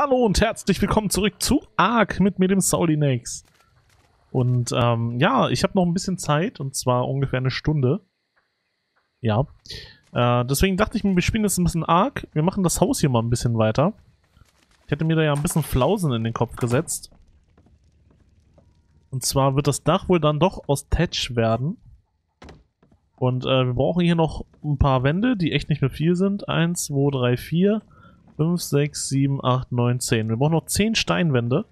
Hallo und herzlich willkommen zurück zu Ark mit mir, dem Saulinex. Und ähm, ja, ich habe noch ein bisschen Zeit und zwar ungefähr eine Stunde. Ja. Äh, deswegen dachte ich mir, wir spielen jetzt ein bisschen Ark. Wir machen das Haus hier mal ein bisschen weiter. Ich hätte mir da ja ein bisschen Flausen in den Kopf gesetzt. Und zwar wird das Dach wohl dann doch aus Thatch werden. Und äh, wir brauchen hier noch ein paar Wände, die echt nicht mehr viel sind. Eins, zwei, drei, vier. 5, 6, 7, 8, 9, 10. Wir brauchen noch 10 Steinwände.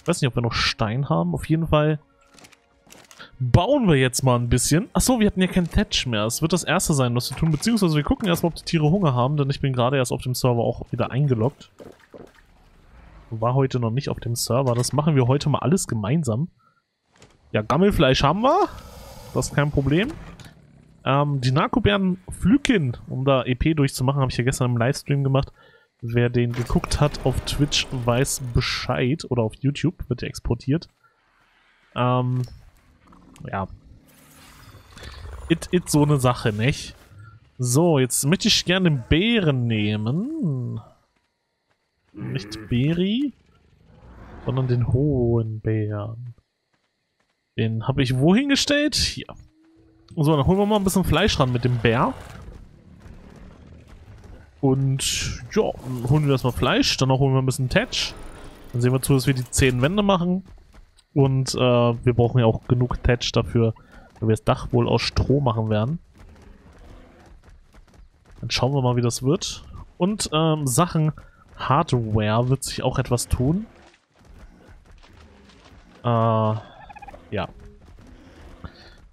Ich weiß nicht, ob wir noch Stein haben. Auf jeden Fall bauen wir jetzt mal ein bisschen. Achso, wir hatten ja kein Thatch mehr. Es wird das erste sein, was wir tun. Beziehungsweise wir gucken erstmal, ob die Tiere Hunger haben, denn ich bin gerade erst auf dem Server auch wieder eingeloggt. War heute noch nicht auf dem Server. Das machen wir heute mal alles gemeinsam. Ja, Gammelfleisch haben wir. Das ist kein Problem. Ähm, die Narkobären Flükin, um da EP durchzumachen, habe ich ja gestern im Livestream gemacht. Wer den geguckt hat auf Twitch, weiß Bescheid. Oder auf YouTube wird der exportiert. Ähm, ja. It, it so eine Sache, nicht? So, jetzt möchte ich gerne den Bären nehmen. Nicht Beri, sondern den hohen Bären. Den habe ich wohin gestellt? Hier. So, dann holen wir mal ein bisschen Fleisch ran mit dem Bär. Und ja, holen wir erstmal Fleisch, dann holen wir ein bisschen Thatch. Dann sehen wir zu, dass wir die 10 Wände machen. Und äh, wir brauchen ja auch genug Thatch dafür, weil wir das Dach wohl aus Stroh machen werden. Dann schauen wir mal, wie das wird. Und ähm, Sachen Hardware wird sich auch etwas tun. Äh, ja.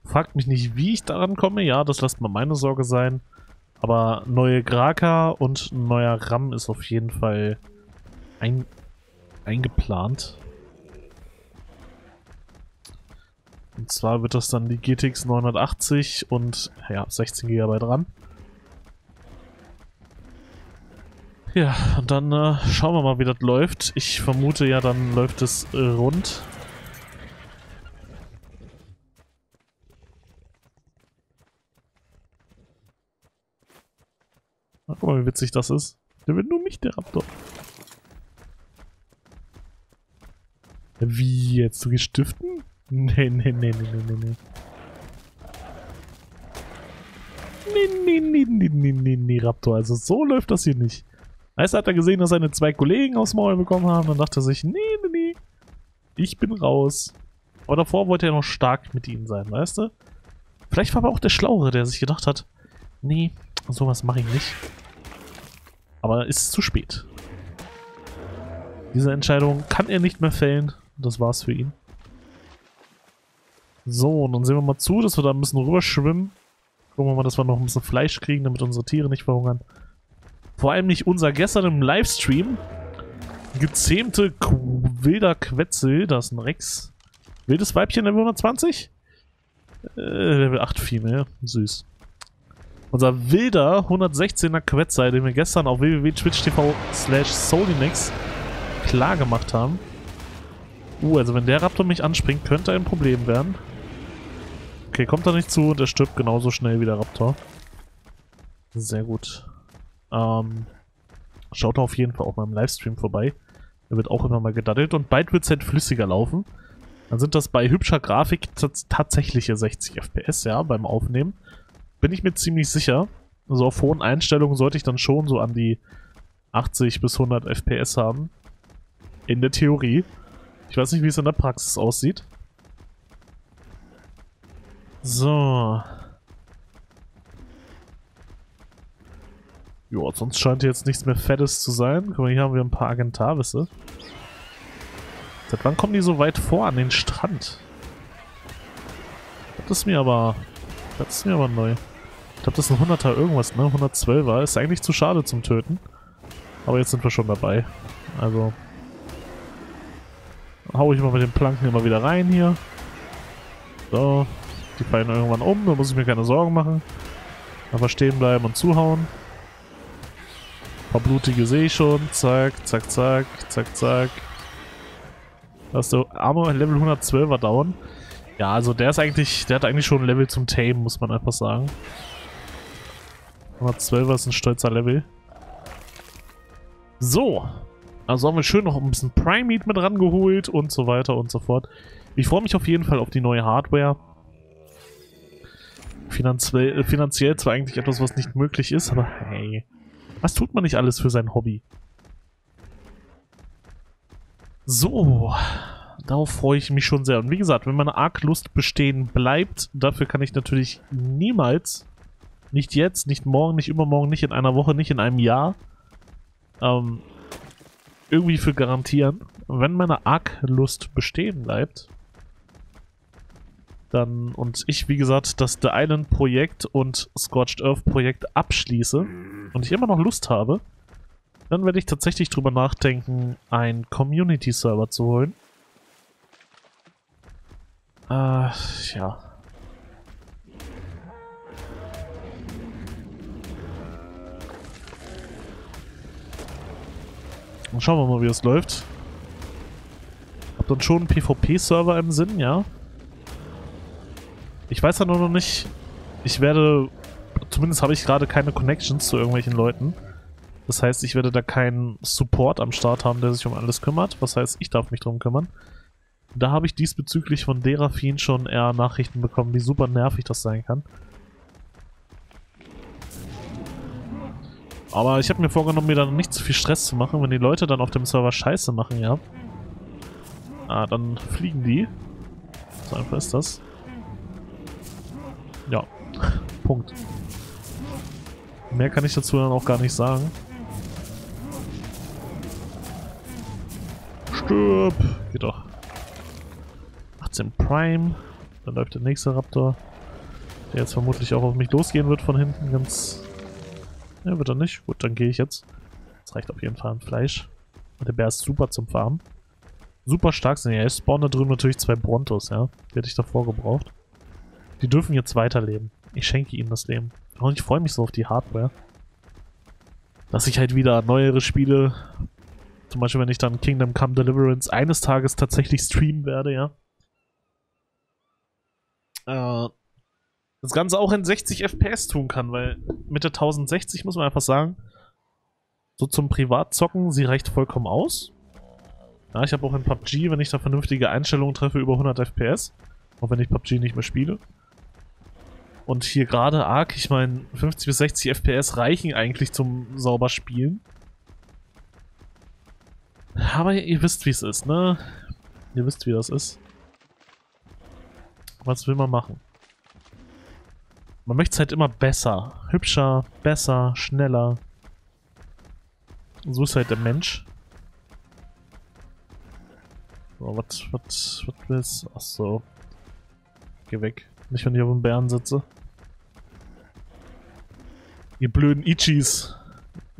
Fragt mich nicht, wie ich daran komme. Ja, das lässt mal meine Sorge sein. Aber neue Graka und neuer RAM ist auf jeden Fall ein, eingeplant. Und zwar wird das dann die GTX 980 und ja, 16 GB RAM. Ja, und dann äh, schauen wir mal, wie das läuft. Ich vermute ja, dann läuft es äh, rund. Guck mal, wie witzig das ist. Der will nur mich, der Raptor. Wie jetzt? Du gehst stiften? Nee, nee, nee, nee, nee, nee, nee. Nee, nee, nee, nee, nee, nee, nee, Raptor. Also so läuft das hier nicht. Erst hat er gesehen, dass seine zwei Kollegen aufs Maul bekommen haben. Dann dachte er sich, nee, nee, nee. Ich bin raus. Aber davor wollte er noch stark mit ihnen sein, weißt du? Vielleicht war aber auch der Schlauere, der sich gedacht hat, nee, sowas mache ich nicht. Aber ist zu spät. Diese Entscheidung kann er nicht mehr fällen. Das war's für ihn. So, und dann sehen wir mal zu, dass wir da ein bisschen rüber schwimmen. Gucken wir mal, dass wir noch ein bisschen Fleisch kriegen, damit unsere Tiere nicht verhungern. Vor allem nicht unser gestern im Livestream. Gezähmte Qu wilder Quetzel. Da ist ein Rex. Wildes Weibchen Level 120? Äh, Level 8 Female. Süß. Unser wilder 116er Quetzer, den wir gestern auf www.twitch.tv slash solinex klar gemacht haben. Uh, also wenn der Raptor mich anspringt, könnte ein Problem werden. Okay, kommt er nicht zu und er stirbt genauso schnell wie der Raptor. Sehr gut. Ähm, schaut auf jeden Fall auch mal im Livestream vorbei. Er wird auch immer mal gedaddelt und bald wird es halt flüssiger laufen. Dann sind das bei hübscher Grafik tatsächliche 60 FPS, ja, beim Aufnehmen bin ich mir ziemlich sicher. Also auf hohen Einstellungen sollte ich dann schon so an die 80 bis 100 FPS haben. In der Theorie. Ich weiß nicht, wie es in der Praxis aussieht. So. Jo, sonst scheint jetzt nichts mehr Fettes zu sein. Guck mal, hier haben wir ein paar Agentarwisse. Seit wann kommen die so weit vor an den Strand? Das ist mir aber das ist mir aber neu. Ich glaube, das ist ein 100er irgendwas, ne? 112er. Ist eigentlich zu schade zum Töten. Aber jetzt sind wir schon dabei. Also... Hau ich mal mit den Planken immer wieder rein hier. So. Die fallen irgendwann um, da muss ich mir keine Sorgen machen. Einfach stehen bleiben und zuhauen. Ein paar blutige sehe ich schon. Zack, zack, zack, zack, zack. Hast du Armor Level 112er down. Ja, also der ist eigentlich, der hat eigentlich schon ein Level zum Tame, muss man einfach sagen. 112 ist ein stolzer Level. So. Also haben wir schön noch ein bisschen Prime Meat mit rangeholt und so weiter und so fort. Ich freue mich auf jeden Fall auf die neue Hardware. Finanziell, äh, finanziell zwar eigentlich etwas, was nicht möglich ist, aber hey, was tut man nicht alles für sein Hobby? So, darauf freue ich mich schon sehr. Und wie gesagt, wenn meine Arc-Lust bestehen bleibt, dafür kann ich natürlich niemals, nicht jetzt, nicht morgen, nicht übermorgen, nicht in einer Woche, nicht in einem Jahr, ähm, irgendwie für garantieren. Wenn meine Arc-Lust bestehen bleibt, dann und ich, wie gesagt, das The Island Projekt und Scorched Earth Projekt abschließe und ich immer noch Lust habe, dann werde ich tatsächlich drüber nachdenken, einen Community-Server zu holen. Äh, ja. Dann schauen wir mal, wie es läuft. Hab dann schon einen PvP-Server im Sinn, ja. Ich weiß ja nur noch nicht, ich werde, zumindest habe ich gerade keine Connections zu irgendwelchen Leuten. Das heißt, ich werde da keinen Support am Start haben, der sich um alles kümmert. Was heißt, ich darf mich drum kümmern. Da habe ich diesbezüglich von Derafin schon eher Nachrichten bekommen, wie super nervig das sein kann. Aber ich habe mir vorgenommen, mir dann nicht zu viel Stress zu machen. Wenn die Leute dann auf dem Server Scheiße machen, ja, ah, dann fliegen die. So einfach ist das. Ja, Punkt. Mehr kann ich dazu dann auch gar nicht sagen. Stirb! Geht doch. 18 Prime. Dann läuft der nächste Raptor. Der jetzt vermutlich auch auf mich losgehen wird von hinten. Ganz... Ja, wird er nicht. Gut, dann gehe ich jetzt. Das reicht auf jeden Fall an Fleisch. Und der Bär ist super zum Farmen. Super stark sind ja. Es spawnen da drüben natürlich zwei Brontos, ja. Die hätte ich davor gebraucht. Die dürfen jetzt weiterleben. Ich schenke ihnen das Leben. Und ich freue mich so auf die Hardware. Dass ich halt wieder neuere Spiele, zum Beispiel wenn ich dann Kingdom Come Deliverance eines Tages tatsächlich streamen werde, ja. Äh, das Ganze auch in 60 FPS tun kann, weil mit der 1060 muss man einfach sagen, so zum Privatzocken, sie reicht vollkommen aus. Ja, ich habe auch in PUBG, wenn ich da vernünftige Einstellungen treffe, über 100 FPS. Auch wenn ich PUBG nicht mehr spiele. Und hier gerade Arc, ich meine, 50 bis 60 FPS reichen eigentlich zum sauber Spielen. Aber ihr wisst, wie es ist, ne? Ihr wisst, wie das ist. Was will man machen? Man möchte es halt immer besser. Hübscher, besser, schneller. So ist halt der Mensch. So, was, was, was willst du? Achso. Geh weg. Nicht, wenn ich auf dem Bären sitze. Ihr blöden Ichis.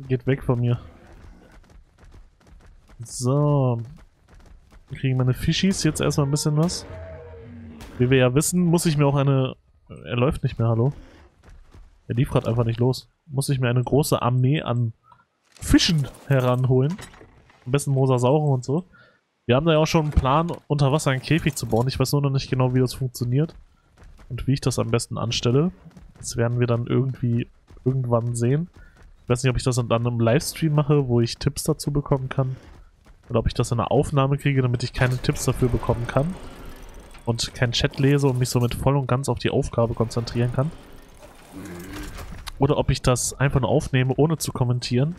Geht weg von mir. So. Kriegen meine Fischis jetzt erstmal ein bisschen was. Wie wir ja wissen, muss ich mir auch eine... Er läuft nicht mehr, hallo? Er lief gerade einfach nicht los. Muss ich mir eine große Armee an Fischen heranholen. Am besten Mosasaure und so. Wir haben da ja auch schon einen Plan, unter Wasser einen Käfig zu bauen. Ich weiß nur noch nicht genau, wie das funktioniert und wie ich das am besten anstelle. Das werden wir dann irgendwie irgendwann sehen. Ich weiß nicht, ob ich das dann im Livestream mache, wo ich Tipps dazu bekommen kann. Oder ob ich das in einer Aufnahme kriege, damit ich keine Tipps dafür bekommen kann. Und keinen Chat lese und mich somit voll und ganz auf die Aufgabe konzentrieren kann. Oder ob ich das einfach nur aufnehme, ohne zu kommentieren.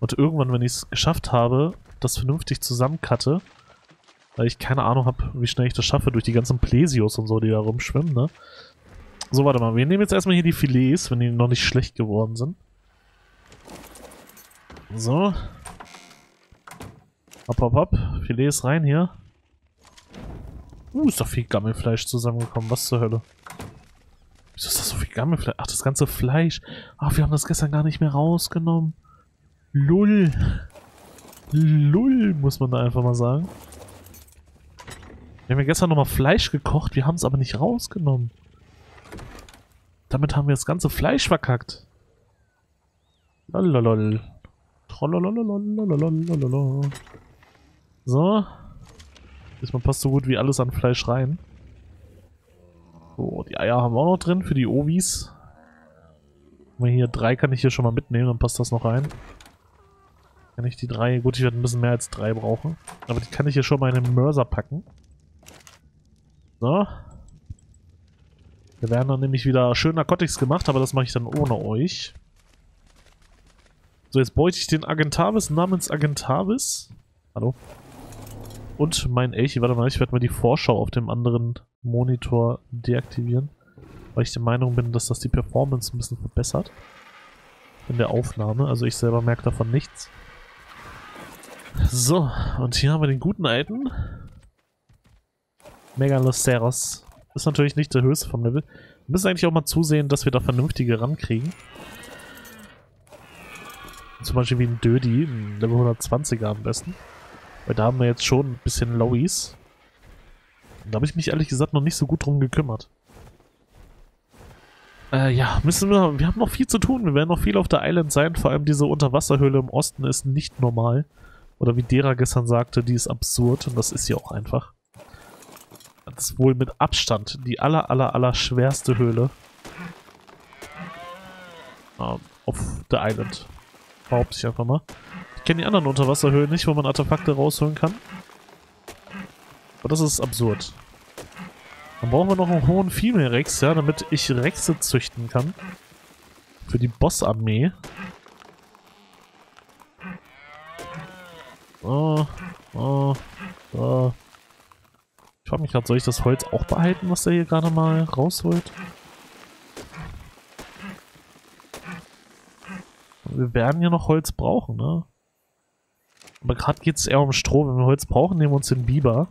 Und irgendwann, wenn ich es geschafft habe, das vernünftig zusammencutte weil ich keine Ahnung habe, wie schnell ich das schaffe durch die ganzen Plesios und so, die da rumschwimmen, ne? So, warte mal. Wir nehmen jetzt erstmal hier die Filets, wenn die noch nicht schlecht geworden sind. So. Hopp, hopp, hopp. Filets rein hier. Uh, ist doch viel Gammelfleisch zusammengekommen. Was zur Hölle? Wieso ist das so viel Gammelfleisch? Ach, das ganze Fleisch. Ach, wir haben das gestern gar nicht mehr rausgenommen. Lull. Lull, muss man da einfach mal sagen. Wir haben ja gestern nochmal Fleisch gekocht, wir haben es aber nicht rausgenommen. Damit haben wir das ganze Fleisch verkackt. Lalalol. So. Diesmal passt so gut wie alles an Fleisch rein. So, die Eier haben wir auch noch drin für die Ovis. Hier drei kann ich hier schon mal mitnehmen, dann passt das noch rein. Kann ich die drei... Gut, ich werde ein bisschen mehr als drei brauchen. Aber die kann ich hier schon mal in den Mörser packen. So. Wir werden dann nämlich wieder schön Narcotics gemacht, aber das mache ich dann ohne euch. So, jetzt beute ich den Agentavis namens Agentavis. Hallo. Und mein Elchi. Warte mal, ich werde mal die Vorschau auf dem anderen Monitor deaktivieren. Weil ich der Meinung bin, dass das die Performance ein bisschen verbessert. In der Aufnahme. Also ich selber merke davon nichts. So, und hier haben wir den guten alten Megaloceros. Ist natürlich nicht der höchste vom Level. Wir müssen eigentlich auch mal zusehen, dass wir da vernünftige rankriegen. Zum Beispiel wie ein Dödi, ein Level 120er am besten. Weil da haben wir jetzt schon ein bisschen Lowies. Und da habe ich mich ehrlich gesagt noch nicht so gut drum gekümmert. Äh, ja, müssen wir. Wir haben noch viel zu tun. Wir werden noch viel auf der Island sein. Vor allem diese Unterwasserhöhle im Osten ist nicht normal. Oder wie Dera gestern sagte, die ist absurd. Und das ist sie auch einfach. Das ist wohl mit Abstand die aller, aller, aller schwerste Höhle. Ähm, auf der Island. Behaupte ich einfach mal. Kenne die anderen Unterwasserhöhlen nicht, wo man Artefakte rausholen kann. Aber das ist absurd. Dann brauchen wir noch einen hohen Female Rex, ja, damit ich Rexe züchten kann. Für die Bossarmee. Oh, oh, oh. Ich frage mich gerade, soll ich das Holz auch behalten, was der hier gerade mal rausholt? Wir werden ja noch Holz brauchen, ne? Aber gerade geht es eher um Stroh. Wenn wir Holz brauchen, nehmen wir uns den Biber.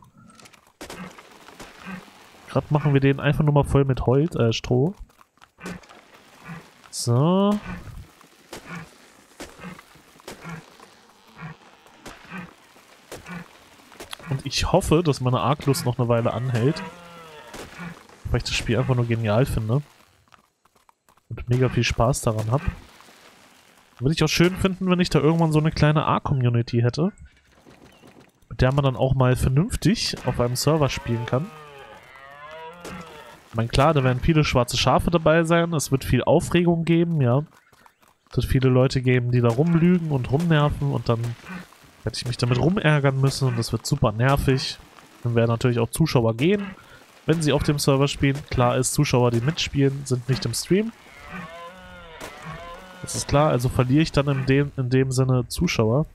Gerade machen wir den einfach nur mal voll mit Holz, äh, Stroh. So. Und ich hoffe, dass meine Arklust noch eine Weile anhält. Weil ich das Spiel einfach nur genial finde. Und mega viel Spaß daran habe. Würde ich auch schön finden, wenn ich da irgendwann so eine kleine A-Community hätte. Mit der man dann auch mal vernünftig auf einem Server spielen kann. Ich meine, klar, da werden viele schwarze Schafe dabei sein. Es wird viel Aufregung geben, ja. Es wird viele Leute geben, die da rumlügen und rumnerven und dann werde ich mich damit rumärgern müssen und das wird super nervig. Dann werden natürlich auch Zuschauer gehen, wenn sie auf dem Server spielen. Klar ist, Zuschauer, die mitspielen, sind nicht im Stream. Das ist klar, also verliere ich dann in dem, in dem Sinne Zuschauer.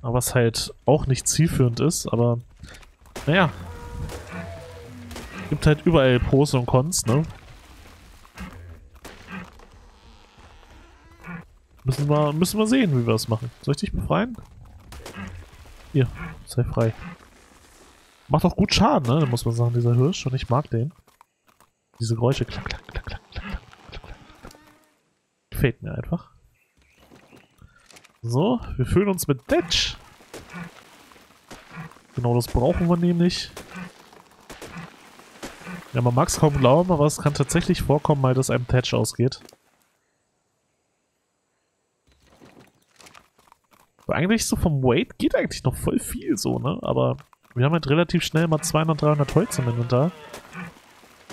Aber was halt auch nicht zielführend ist, aber naja. Gibt halt überall Pros und Cons, ne? Müssen wir, müssen wir sehen, wie wir das machen. Soll ich dich befreien? Hier, sei frei. Macht auch gut Schaden, ne? Muss man sagen, dieser Hirsch. Und ich mag den. Diese Geräusche. Klack, klack, klack, klack. Gefällt mir einfach. So, wir füllen uns mit Detch. Genau das brauchen wir nämlich. Ja, man mag es kaum glauben, aber es kann tatsächlich vorkommen, mal, dass einem Thatch ausgeht. eigentlich so vom Weight geht eigentlich noch voll viel so, ne? Aber wir haben halt relativ schnell mal 200, 300 Holz im Inventar.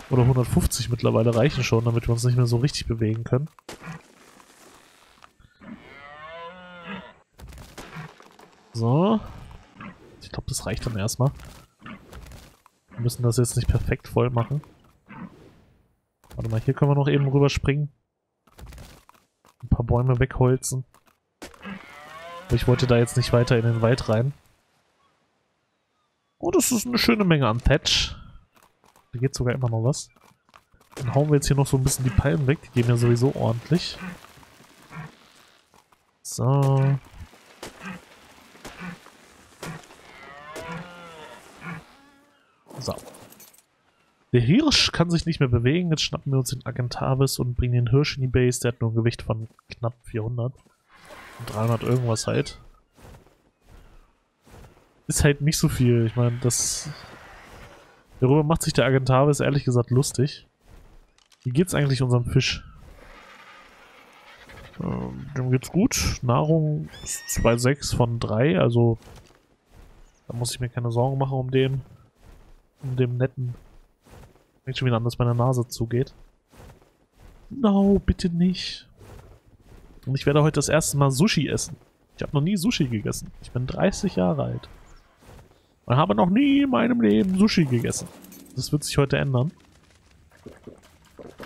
Oder 150 mittlerweile reichen schon, damit wir uns nicht mehr so richtig bewegen können. So. Ich glaube, das reicht dann erstmal. Wir müssen das jetzt nicht perfekt voll machen. Warte mal, hier können wir noch eben rüberspringen. Ein paar Bäume wegholzen. Ich wollte da jetzt nicht weiter in den Wald rein. Oh, das ist eine schöne Menge an Thatch. Da geht sogar immer noch was. Dann hauen wir jetzt hier noch so ein bisschen die Palmen weg. Die gehen ja sowieso ordentlich. So. So. Der Hirsch kann sich nicht mehr bewegen. Jetzt schnappen wir uns den Agentavis und bringen den Hirsch in die Base. Der hat nur ein Gewicht von knapp 400. 300 irgendwas halt. Ist halt nicht so viel. Ich meine, das... Darüber macht sich der Agentavis ehrlich gesagt lustig. Wie geht's eigentlich unserem Fisch? Ähm, dem geht's gut. Nahrung ist 2,6 von 3, also da muss ich mir keine Sorgen machen um den. Den netten. Fängt schon wieder an, dass meine Nase zugeht. No, bitte nicht. Und ich werde heute das erste Mal Sushi essen. Ich habe noch nie Sushi gegessen. Ich bin 30 Jahre alt. Und habe noch nie in meinem Leben Sushi gegessen. Das wird sich heute ändern.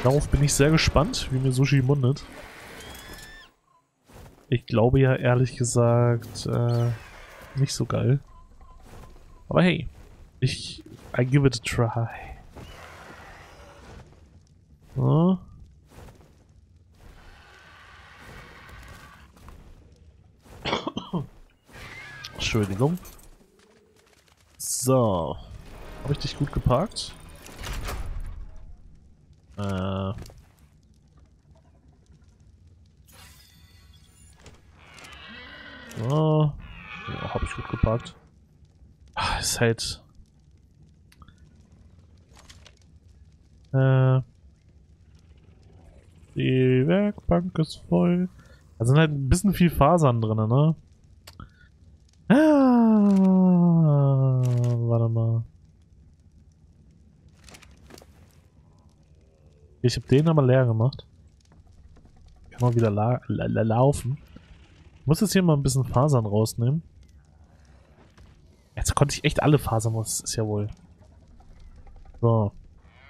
Darauf bin ich sehr gespannt, wie mir Sushi mundet. Ich glaube ja ehrlich gesagt äh, nicht so geil. Aber hey, ich I give it a try. So. Entschuldigung. So. Habe ich dich gut geparkt? Äh. So. Ja, habe ich gut geparkt. Ach, ist halt... Äh... Die Werkbank ist voll. Da sind halt ein bisschen viel Fasern drin, ne? Ah, warte mal. Ich habe den aber leer gemacht. Kann man wieder la la la laufen. Ich muss jetzt hier mal ein bisschen Fasern rausnehmen. Jetzt konnte ich echt alle Fasern, das ist ja wohl. So.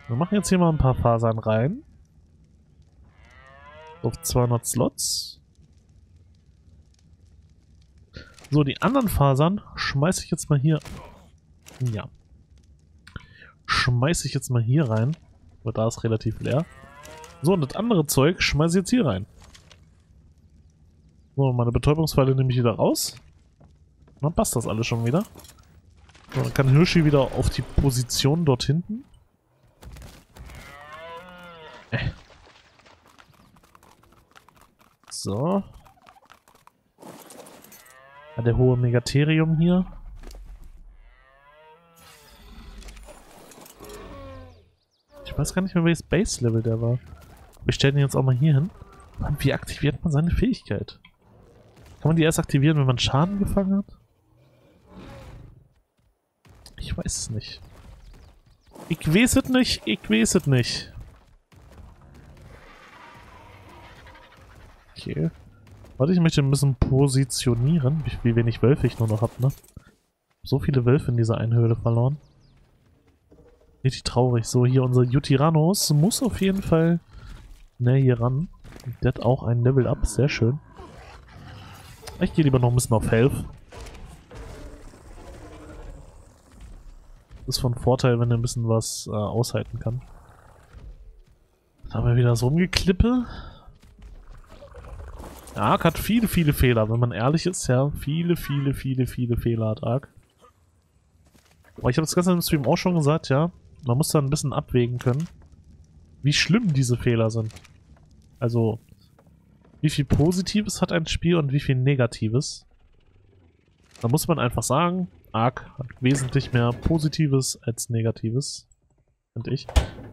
Wir machen jetzt hier mal ein paar Fasern rein. Auf 200 Slots. So, die anderen Fasern schmeiße ich jetzt mal hier... Ja. Schmeiße ich jetzt mal hier rein. Aber da ist relativ leer. So, und das andere Zeug schmeiße ich jetzt hier rein. So, meine Betäubungsfalle nehme ich wieder raus. Und dann passt das alles schon wieder. So, dann kann Hirschi wieder auf die Position dort hinten. Äh. So. Ja, der hohe Megatherium hier. Ich weiß gar nicht mehr, welches Base-Level der war. Wir stellen ihn jetzt auch mal hier hin. Und wie aktiviert man seine Fähigkeit? Kann man die erst aktivieren, wenn man Schaden gefangen hat? Ich weiß es nicht. Ich weiß es nicht, ich weiß es nicht. Okay. Warte, ich möchte ein bisschen positionieren, wie, wie wenig Wölfe ich nur noch habe, ne? So viele Wölfe in dieser einen Höhle verloren. Richtig traurig. So, hier unser Jutiranos muss auf jeden Fall näher hier ran. Der hat auch ein Level Up, sehr schön. Ich gehe lieber noch ein bisschen auf Health. Ist von Vorteil, wenn er ein bisschen was äh, aushalten kann. Da haben wir wieder so ein Geklippe. Ark hat viele, viele Fehler, wenn man ehrlich ist, ja. Viele, viele, viele, viele Fehler hat Ark. Aber ich habe das Ganze im Stream auch schon gesagt, ja. Man muss da ein bisschen abwägen können, wie schlimm diese Fehler sind. Also, wie viel Positives hat ein Spiel und wie viel Negatives. Da muss man einfach sagen, Ark hat wesentlich mehr Positives als Negatives. Finde ich.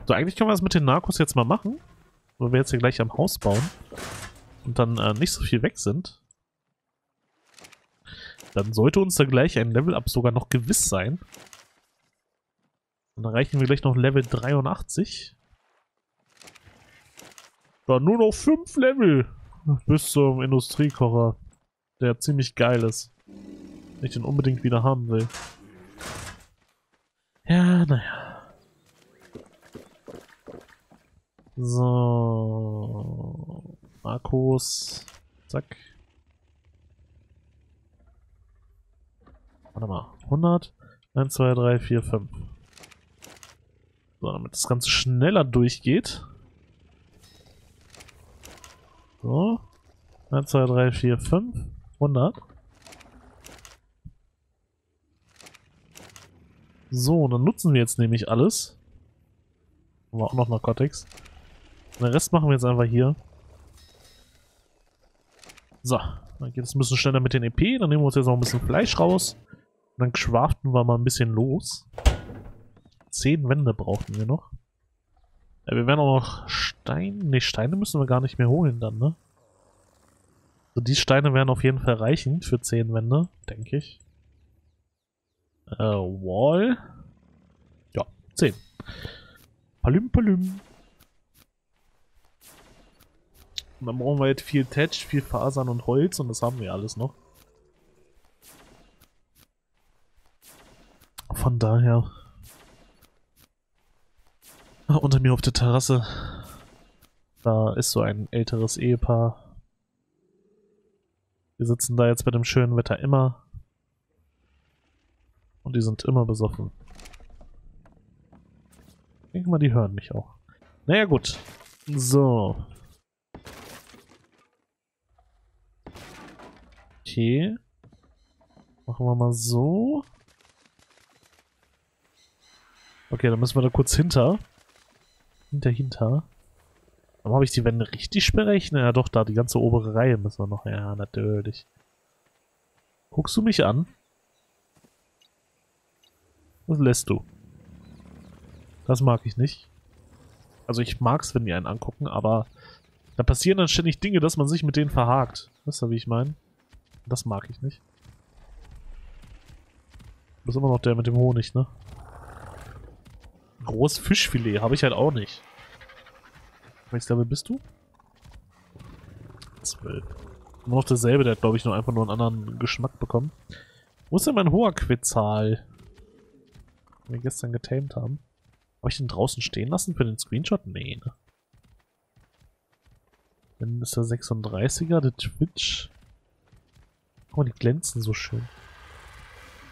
So, eigentlich können wir das mit den Narcos jetzt mal machen. Weil wir jetzt hier gleich am Haus bauen und dann äh, nicht so viel weg sind, dann sollte uns da gleich ein Level-Up sogar noch gewiss sein. Dann erreichen wir gleich noch Level 83. Dann nur noch 5 Level bis zum Industriekocher, der ziemlich geil ist. Ich den unbedingt wieder haben will. Ja, naja. So. Markus. Zack. Warte mal. 100. 1, 2, 3, 4, 5. So, damit das Ganze schneller durchgeht. So. 1, 2, 3, 4, 5. 100. So, dann nutzen wir jetzt nämlich alles. Haben wir auch noch Narcotics. Den Rest machen wir jetzt einfach hier. So, dann geht es ein bisschen schneller mit den EP. Dann nehmen wir uns jetzt noch ein bisschen Fleisch raus. Und dann schwaften wir mal ein bisschen los. Zehn Wände brauchten wir noch. Ja, wir werden auch noch Steine... Ne, Steine müssen wir gar nicht mehr holen dann, ne? Also die Steine wären auf jeden Fall reichend für zehn Wände, denke ich. Äh, Wall. Ja, zehn. Palüm, palüm. Und dann brauchen wir jetzt viel Tetsch, viel Fasern und Holz und das haben wir alles noch. Von daher. Ah, unter mir auf der Terrasse. Da ist so ein älteres Ehepaar. Wir sitzen da jetzt bei dem schönen Wetter immer. Und die sind immer besoffen. Ich denke mal, die hören mich auch. Naja, gut. So. Okay. Machen wir mal so. Okay, dann müssen wir da kurz hinter. Hinter, hinter. Warum habe ich die Wände richtig berechnet? Ja doch, da die ganze obere Reihe müssen wir noch. Ja, natürlich. Guckst du mich an? Was lässt du? Das mag ich nicht. Also ich mag's, wenn die einen angucken, aber da passieren dann ständig Dinge, dass man sich mit denen verhakt. Wisst ihr, wie ich meine? Das mag ich nicht. Du bist immer noch der mit dem Honig, ne? Großes Fischfilet habe ich halt auch nicht. Welches Level bist du? 12. Nur noch dasselbe, der hat glaube ich nur einfach nur einen anderen Geschmack bekommen. Wo ist denn mein hoher Quetzal? Den wir gestern getamed haben. Habe ich den draußen stehen lassen für den Screenshot? Nee, ne? Dann ist der 36er, der Twitch. Mal, die glänzen so schön.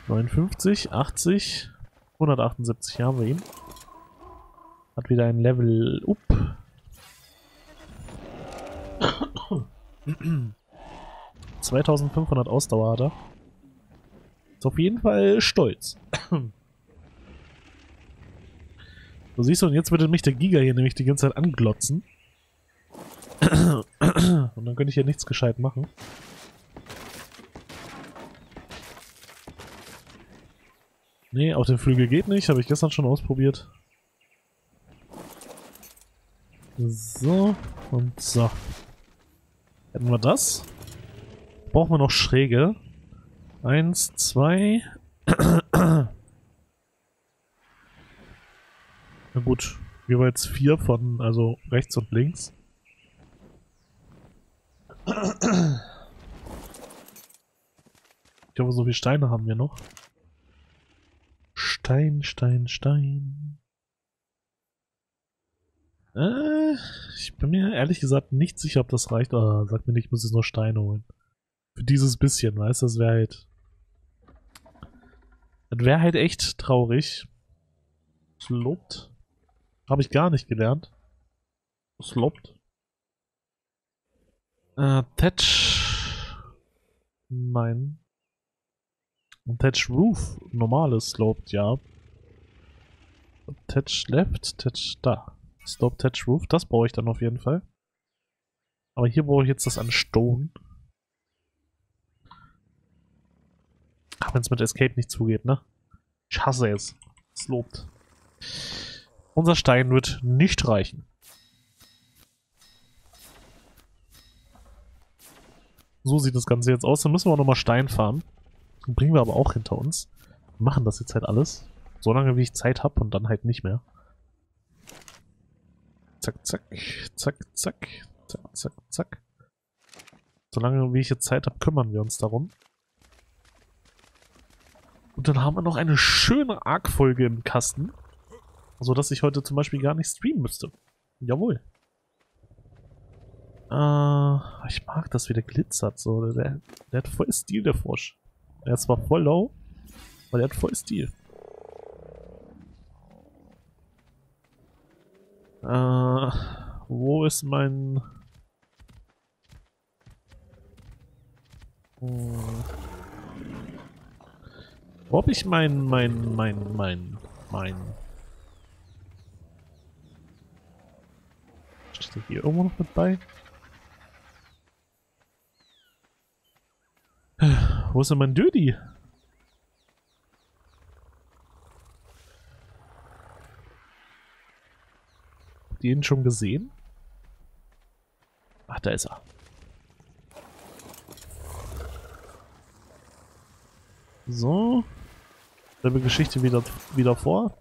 59, 80, 178 haben wir ihn. Hat wieder ein Level up. 2500 Ausdauer hat er. Ist auf jeden Fall stolz. so siehst du, und jetzt würde mich der Giga hier nämlich die ganze Zeit anglotzen. und dann könnte ich ja nichts gescheit machen. Nee, auf den Flügel geht nicht, habe ich gestern schon ausprobiert. So, und so. Hätten wir das. Brauchen wir noch schräge. Eins, zwei. Na gut, jeweils vier von, also rechts und links. Ich glaube, so viele Steine haben wir noch. Stein, Stein, Stein. Äh, ich bin mir ehrlich gesagt nicht sicher, ob das reicht. Oh, sag mir nicht, ich muss jetzt noch Steine holen. Für dieses bisschen, weißt du, das wäre halt... Das wäre halt echt traurig. Sloped. Habe ich gar nicht gelernt. Sloped. Äh, Thatch. Nein. Thatch Roof. Normales Sloped, ja. Thatch Left, Thatch da. Stop Touch Roof, das brauche ich dann auf jeden Fall. Aber hier brauche ich jetzt das an Stone. Wenn es mit Escape nicht zugeht, ne? Ich hasse es. Lobt. Unser Stein wird nicht reichen. So sieht das Ganze jetzt aus. Dann müssen wir auch nochmal Stein farmen. Bringen wir aber auch hinter uns. Wir machen das jetzt halt alles. So lange, wie ich Zeit habe und dann halt nicht mehr. Zack, zack, zack, zack, zack, zack, zack. Solange wie ich jetzt Zeit habe, kümmern wir uns darum. Und dann haben wir noch eine schöne Arc-Folge im Kasten. So dass ich heute zum Beispiel gar nicht streamen müsste. Jawohl. Äh, ich mag das, wie der glitzert. So, der, der hat voll Stil, der Frosch. Er ist zwar voll low, aber der hat voll Stil. Äh, wo ist mein... Wo hab ich mein, mein, mein, mein, mein... Steht hier irgendwo noch mit bei? Wo ist denn mein Dödi? Habt ihr ihn schon gesehen? Ach, da ist er. So. Selbe Geschichte wieder, wieder vor.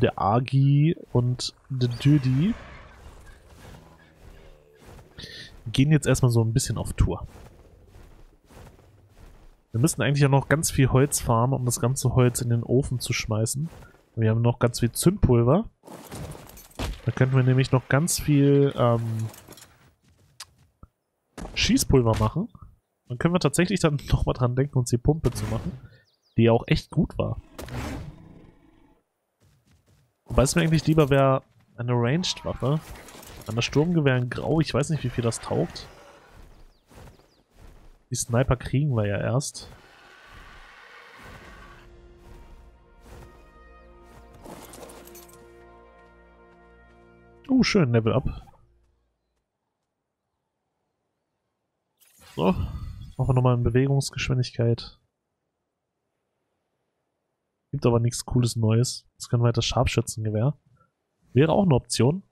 Der Agi und der Düdi. gehen jetzt erstmal so ein bisschen auf Tour. Wir müssen eigentlich ja noch ganz viel Holz farmen, um das ganze Holz in den Ofen zu schmeißen. Wir haben noch ganz viel Zündpulver. Da könnten wir nämlich noch ganz viel ähm, Schießpulver machen. Dann können wir tatsächlich dann nochmal dran denken, uns die Pumpe zu machen. Die ja auch echt gut war. Wobei es mir eigentlich lieber wäre, eine Ranged-Waffe. An das Sturmgewehr in Grau, ich weiß nicht, wie viel das taugt. Die Sniper kriegen wir ja erst. Oh, schön, Level Up. So, machen wir nochmal in Bewegungsgeschwindigkeit. Gibt aber nichts cooles Neues. Jetzt können wir halt das Scharfschützengewehr. Wäre auch eine Option.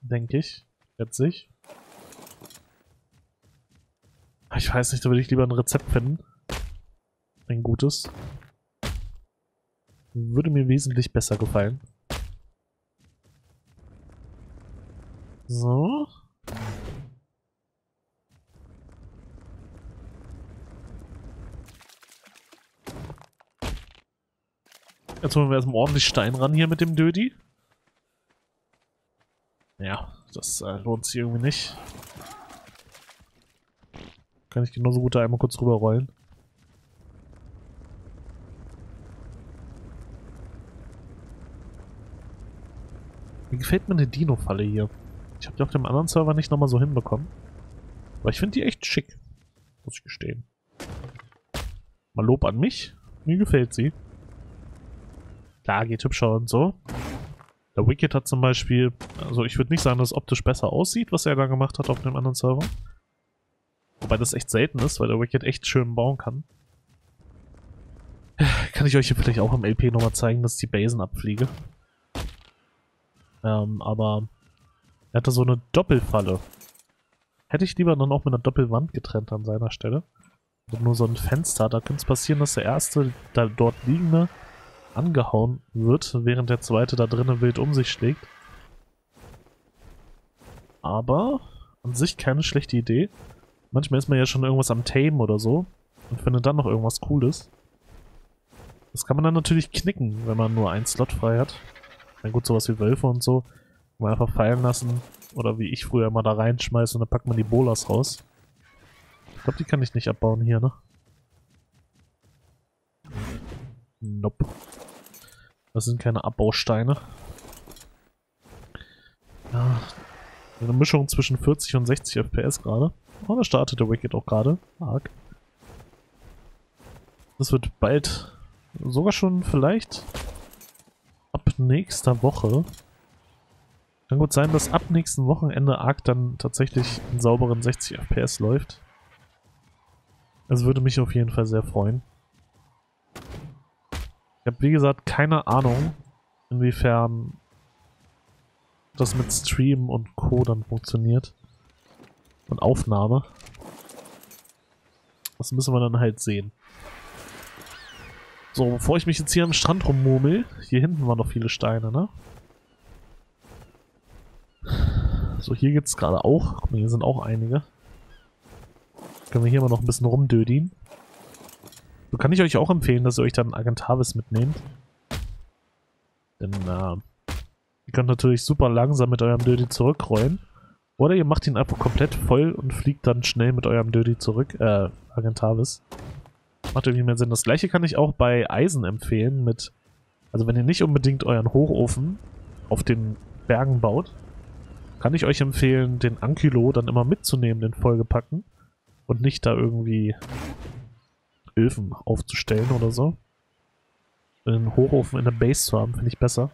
Denke ich. Schätze ich. Weiß nicht, da würde ich lieber ein Rezept finden. Ein gutes. Würde mir wesentlich besser gefallen. So. Jetzt holen wir erstmal ordentlich Stein ran hier mit dem Dödi. Ja, das äh, lohnt sich irgendwie nicht. Kann ich genauso gut da einmal kurz rüberrollen. Wie gefällt mir eine Dino-Falle hier? Ich habe die auf dem anderen Server nicht nochmal so hinbekommen. Aber ich finde die echt schick. Muss ich gestehen. Mal Lob an mich. Mir gefällt sie. Klar, geht hübscher und so. Der Wicked hat zum Beispiel, also ich würde nicht sagen, dass es optisch besser aussieht, was er da gemacht hat auf dem anderen Server. Wobei das echt selten ist, weil der Wicked echt schön bauen kann. Kann ich euch hier vielleicht auch im LP nochmal zeigen, dass ich die Basen abfliege. Ähm, aber er hatte so eine Doppelfalle. Hätte ich lieber dann auch mit einer Doppelwand getrennt an seiner Stelle. Und nur so ein Fenster, da könnte es passieren, dass der erste da dort liegende angehauen wird, während der zweite da drinnen wild um sich schlägt. Aber an sich keine schlechte Idee. Manchmal ist man ja schon irgendwas am Tame oder so und findet dann noch irgendwas Cooles. Das kann man dann natürlich knicken, wenn man nur einen Slot frei hat. Na gut, sowas wie Wölfe und so. Mal einfach fallen lassen. Oder wie ich früher mal da reinschmeißen und dann packt man die Bolas raus. Ich glaube, die kann ich nicht abbauen hier, ne? Nope. Das sind keine Abbausteine. Ja, eine Mischung zwischen 40 und 60 FPS gerade. Oh, da startet der Wicked auch gerade. Arg. Das wird bald sogar schon vielleicht ab nächster Woche. Kann gut sein, dass ab nächsten Wochenende Arc dann tatsächlich in sauberen 60 FPS läuft. Das würde mich auf jeden Fall sehr freuen. Ich habe wie gesagt keine Ahnung, inwiefern das mit Stream und Co. dann funktioniert. Und Aufnahme. Das müssen wir dann halt sehen. So, bevor ich mich jetzt hier am Strand rummurmel, hier hinten waren noch viele Steine, ne? So, hier gibt es gerade auch. Guck mal, hier sind auch einige. Können wir hier mal noch ein bisschen rumdödien. So kann ich euch auch empfehlen, dass ihr euch dann Agentavis mitnehmt. Denn, äh, ihr könnt natürlich super langsam mit eurem Dirty zurückrollen. Oder ihr macht ihn einfach komplett voll und fliegt dann schnell mit eurem Dirty zurück, äh, Agentavis. Macht irgendwie mehr Sinn. Das gleiche kann ich auch bei Eisen empfehlen mit, also wenn ihr nicht unbedingt euren Hochofen auf den Bergen baut, kann ich euch empfehlen, den Ankylo dann immer mitzunehmen, den vollgepackten. Und nicht da irgendwie Öfen aufzustellen oder so. Einen Hochofen in der Base zu haben, finde ich besser.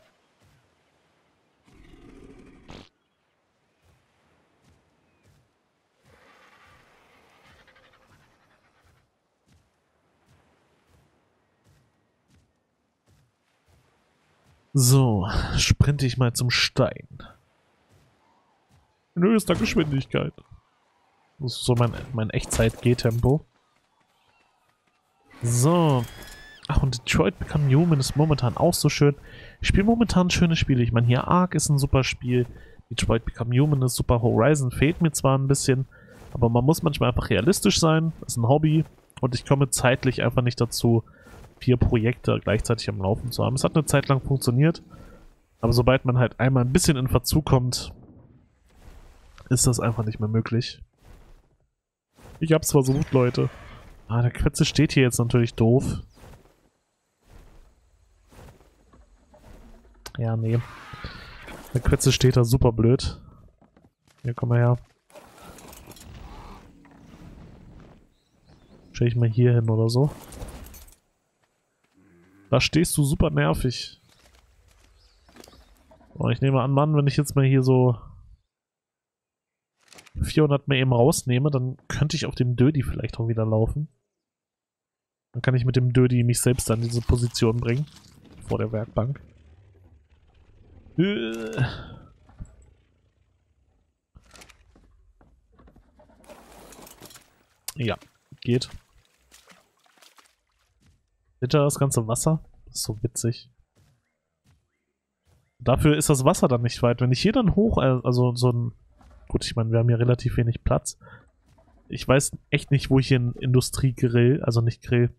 So, sprinte ich mal zum Stein. In höchster Geschwindigkeit. Das ist so mein, mein Echtzeit-G-Tempo. So. Ach, und Detroit Become Human ist momentan auch so schön. Ich spiele momentan schöne Spiele. Ich meine, hier Ark ist ein super Spiel. Detroit Become Human ist super. Horizon fehlt mir zwar ein bisschen, aber man muss manchmal einfach realistisch sein. Das ist ein Hobby und ich komme zeitlich einfach nicht dazu, vier Projekte gleichzeitig am Laufen zu haben. Es hat eine Zeit lang funktioniert, aber sobald man halt einmal ein bisschen in Verzug kommt, ist das einfach nicht mehr möglich. Ich hab's versucht, Leute. Ah, der Quetze steht hier jetzt natürlich doof. Ja, nee. Der Quetze steht da super blöd. Hier, komm mal her. Stell ich mal hier hin oder so. Da stehst du super nervig. Oh, ich nehme an, Mann, wenn ich jetzt mal hier so 400 mehr eben rausnehme, dann könnte ich auf dem Dödi vielleicht auch wieder laufen. Dann kann ich mit dem Dödi mich selbst an diese Position bringen. Vor der Werkbank. Äh. Ja, geht. Ihr das ganze Wasser? Das ist so witzig. Dafür ist das Wasser dann nicht weit. Wenn ich hier dann hoch, äh, also so ein Gut, ich meine, wir haben hier relativ wenig Platz. Ich weiß echt nicht, wo ich hier ein Industriegrill, also nicht Grill,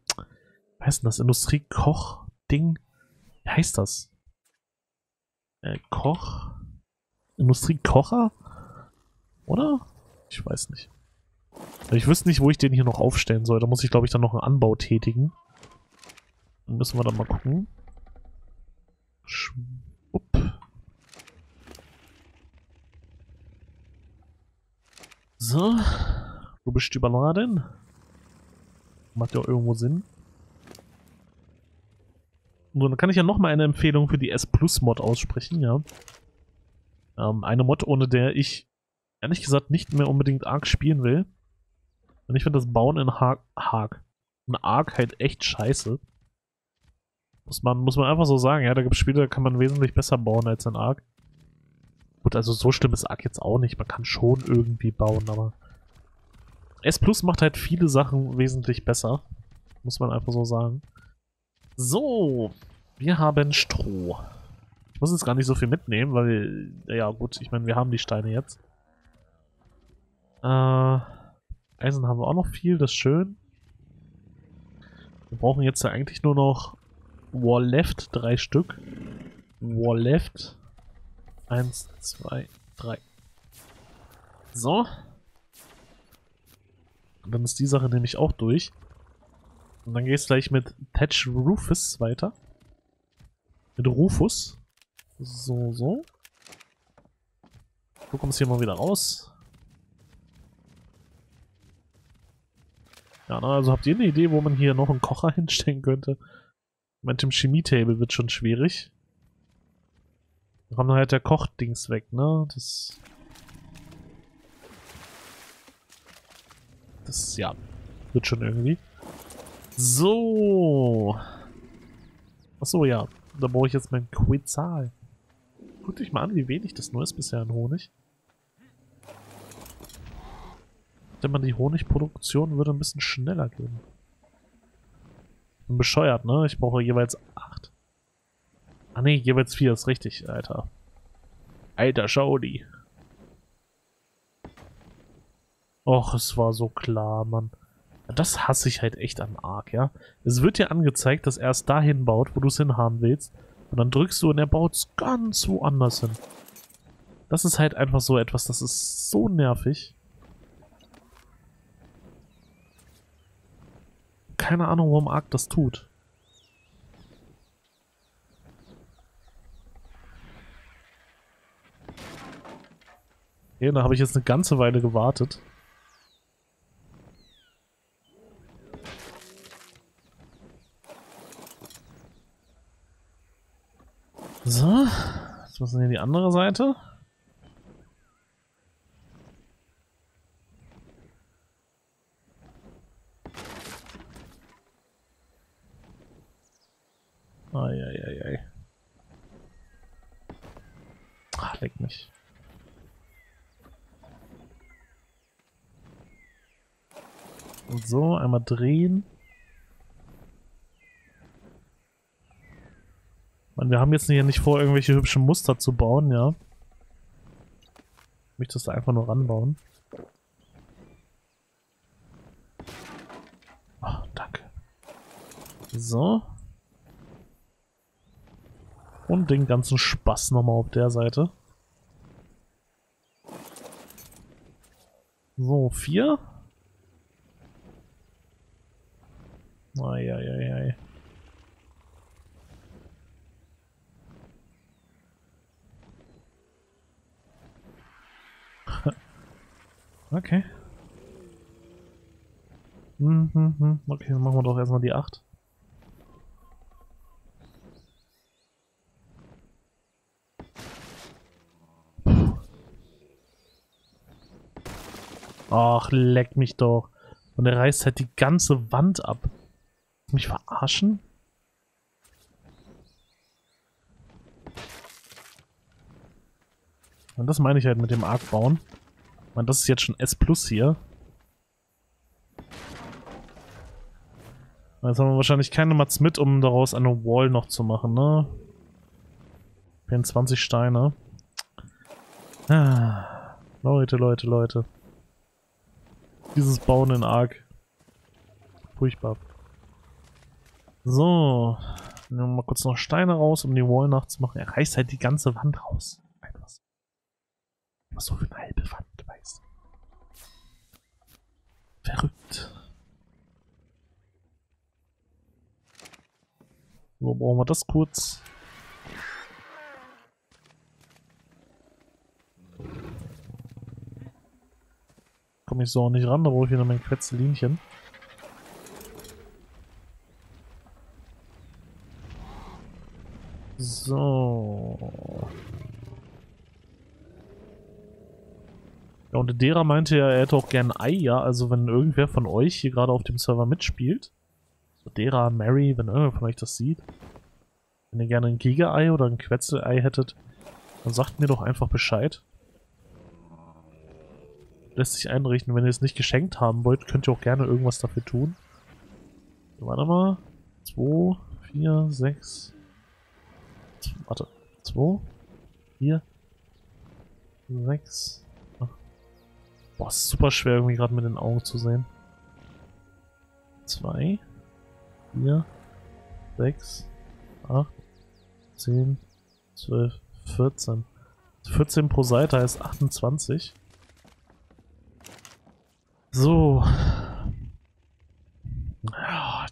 wie heißt denn das? Industriekoch-Ding? Wie heißt das? Äh, Koch? Industriekocher? Oder? Ich weiß nicht. Ich wüsste nicht, wo ich den hier noch aufstellen soll. Da muss ich, glaube ich, dann noch einen Anbau tätigen. Müssen wir dann mal gucken. Schwupp. So. Du bist überladen. Macht ja auch irgendwo Sinn. Und dann kann ich ja nochmal eine Empfehlung für die S Plus Mod aussprechen, ja. Ähm, eine Mod, ohne der ich ehrlich gesagt nicht mehr unbedingt Ark spielen will. Und ich finde das Bauen in Ark, Ark, in Ark halt echt scheiße. Muss man, muss man einfach so sagen, ja, da gibt es Spiele, da kann man wesentlich besser bauen als in Ark. Gut, also so schlimm ist Ark jetzt auch nicht. Man kann schon irgendwie bauen, aber... S Plus macht halt viele Sachen wesentlich besser. Muss man einfach so sagen. So, wir haben Stroh. Ich muss jetzt gar nicht so viel mitnehmen, weil... Ja gut, ich meine, wir haben die Steine jetzt. Äh, Eisen haben wir auch noch viel, das ist schön. Wir brauchen jetzt ja eigentlich nur noch Wall Left, drei Stück. Wall Left. Eins, zwei, drei. So. Dann ist die Sache nämlich auch durch. Und dann geht es gleich mit Thatch Rufus weiter. Mit Rufus. So, so. Wir uns hier mal wieder raus. Ja, na, also habt ihr eine Idee, wo man hier noch einen Kocher hinstellen könnte? Mit dem Chemie-Table wird schon schwierig. Da kommt halt der Kochdings weg, ne? Das. Das, ja. Wird schon irgendwie. So. Achso, ja. Da brauche ich jetzt mein Quetzal. Guckt euch mal an, wie wenig das nur ist bisher an Honig. Wenn man die Honigproduktion würde ein bisschen schneller gehen. Bin bescheuert, ne? Ich brauche jeweils 8. Ah ne, jeweils vier ist richtig, Alter. Alter, schau die. Och, es war so klar, Mann. Das hasse ich halt echt an Ark, ja. Es wird dir angezeigt, dass er es dahin baut, wo du es hinhaben willst. Und dann drückst du und er baut es ganz woanders hin. Das ist halt einfach so etwas, das ist so nervig. Keine Ahnung, warum Ark das tut. Okay, da habe ich jetzt eine ganze Weile gewartet. So, jetzt müssen wir die andere Seite. Eieiei. Ach, leck mich. So, einmal drehen. Man, wir haben jetzt hier nicht vor, irgendwelche hübschen Muster zu bauen, ja. möchte da einfach nur ranbauen. Oh, danke. So. Und den ganzen Spaß nochmal auf der Seite. So, vier. Eieiei. okay. Mhm, mhm, okay, dann machen wir doch erstmal die 8. Ach, leck mich doch. Und er reißt halt die ganze Wand ab. Mich verarschen? Und das meine ich halt mit dem Arc bauen. Meine, das ist jetzt schon S Plus hier. Jetzt haben wir wahrscheinlich keine Mats mit, um daraus eine Wall noch zu machen, ne? 24 Steine. Ah, Leute, Leute, Leute. Dieses Bauen in Arc. Furchtbar. So. Nehmen wir mal kurz noch Steine raus, um die Wall nachzumachen. Er reißt halt die ganze Wand raus. Etwas. Was so für eine halbe Wand, weißt. Verrückt. So, brauchen wir das kurz. Komme ich so auch nicht ran, da brauche ich wieder mein Quetzelinchen. So. Ja, und derer meinte ja, er hätte auch gern Ei, ja. Also wenn irgendwer von euch hier gerade auf dem Server mitspielt, so Dera, Mary, wenn irgendwer von euch das sieht, wenn ihr gerne ein Giga-Ei oder ein Quetzelei hättet, dann sagt mir doch einfach Bescheid. Lässt sich einrichten. Wenn ihr es nicht geschenkt haben wollt, könnt ihr auch gerne irgendwas dafür tun. Warte mal. 2, 4, 6, Warte. 2, 4, 6, Boah, ist super schwer irgendwie gerade mit den Augen zu sehen. 2, 4, 6, 8, 10, 12, 14. 14 pro Seite heißt 28. So. Ja,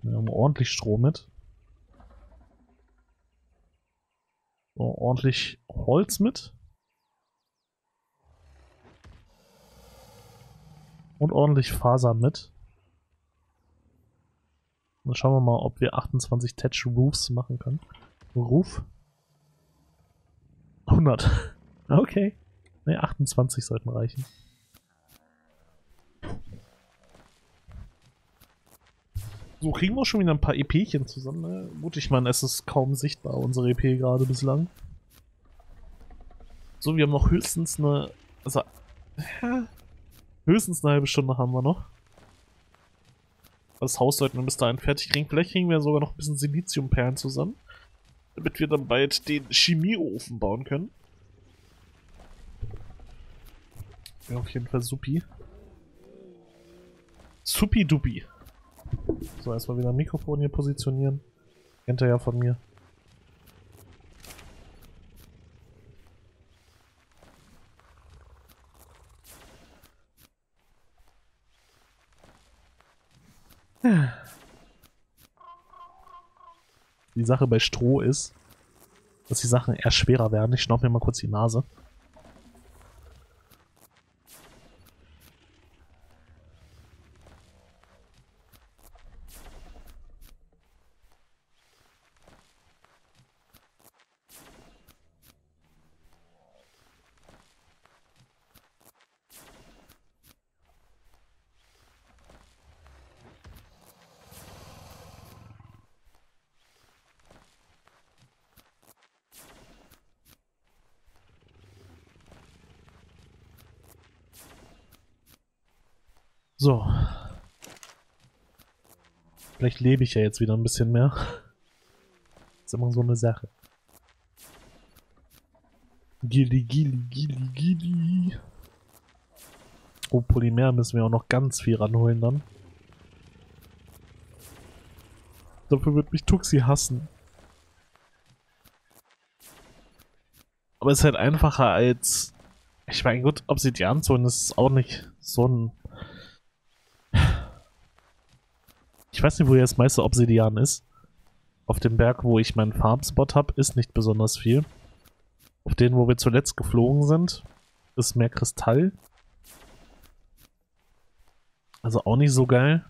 wir haben ordentlich Strom mit. So, ordentlich Holz mit. Und ordentlich Fasern mit. Dann schauen wir mal, ob wir 28 Thatch Roofs machen können. Roof. 100. Okay. Ne, 28 sollten reichen. So kriegen wir auch schon wieder ein paar EPchen zusammen. Ne? Gut, ich meine, es ist kaum sichtbar, unsere EP gerade bislang. So, wir haben noch höchstens eine... Also, höchstens eine halbe Stunde haben wir noch. Das Haus sollten wir bis dahin fertig kriegen. Vielleicht kriegen wir sogar noch ein bisschen Siliziumperlen zusammen. Damit wir dann bald den Chemieofen bauen können. Ja, auf jeden Fall supi. Supi-dupi. So, erstmal wieder ein Mikrofon hier positionieren. Kennt er ja von mir. Die Sache bei Stroh ist, dass die Sachen eher schwerer werden. Ich schnaub mir mal kurz die Nase. So. Vielleicht lebe ich ja jetzt wieder ein bisschen mehr. ist immer so eine Sache. Gili, gili, gili, gili. Oh, Polymer müssen wir auch noch ganz viel ranholen dann. Dafür wird mich Tuxi hassen. Aber es ist halt einfacher als... Ich meine, gut, Obsidianzonen ist auch nicht so ein... Ich weiß nicht, wo jetzt meiste Obsidian ist. Auf dem Berg, wo ich meinen Farmspot habe, ist nicht besonders viel. Auf denen, wo wir zuletzt geflogen sind, ist mehr Kristall. Also auch nicht so geil.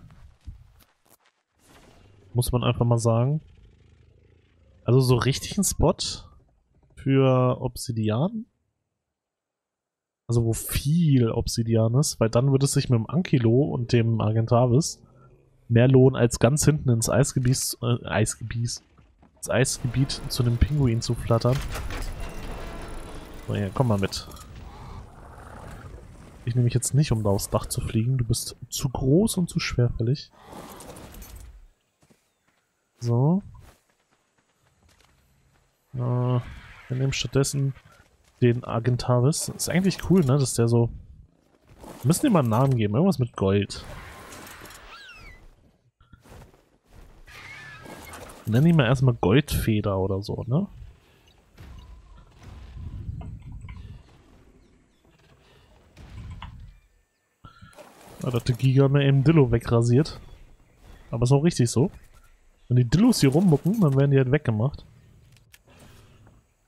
Muss man einfach mal sagen. Also so richtig ein Spot für Obsidian. Also wo viel Obsidian ist, weil dann würde es sich mit dem Ankilo und dem Argentavis mehr lohnen, als ganz hinten ins Eisgebiet, äh, Eisgebiet, ins Eisgebiet zu einem Pinguin zu flattern. So, ja, komm mal mit. Ich nehme mich jetzt nicht, um da aufs Dach zu fliegen. Du bist zu groß und zu schwerfällig. So. Äh, wir nehmen stattdessen den Argentavis. Ist eigentlich cool, ne, dass der so... Wir müssen ihm mal einen Namen geben. Irgendwas mit Gold. Nennen ihn mal erstmal Goldfeder oder so, ne? Da hat der Giga mir eben Dillo wegrasiert. Aber ist auch richtig so. Wenn die Dillos hier rummucken, dann werden die halt weggemacht.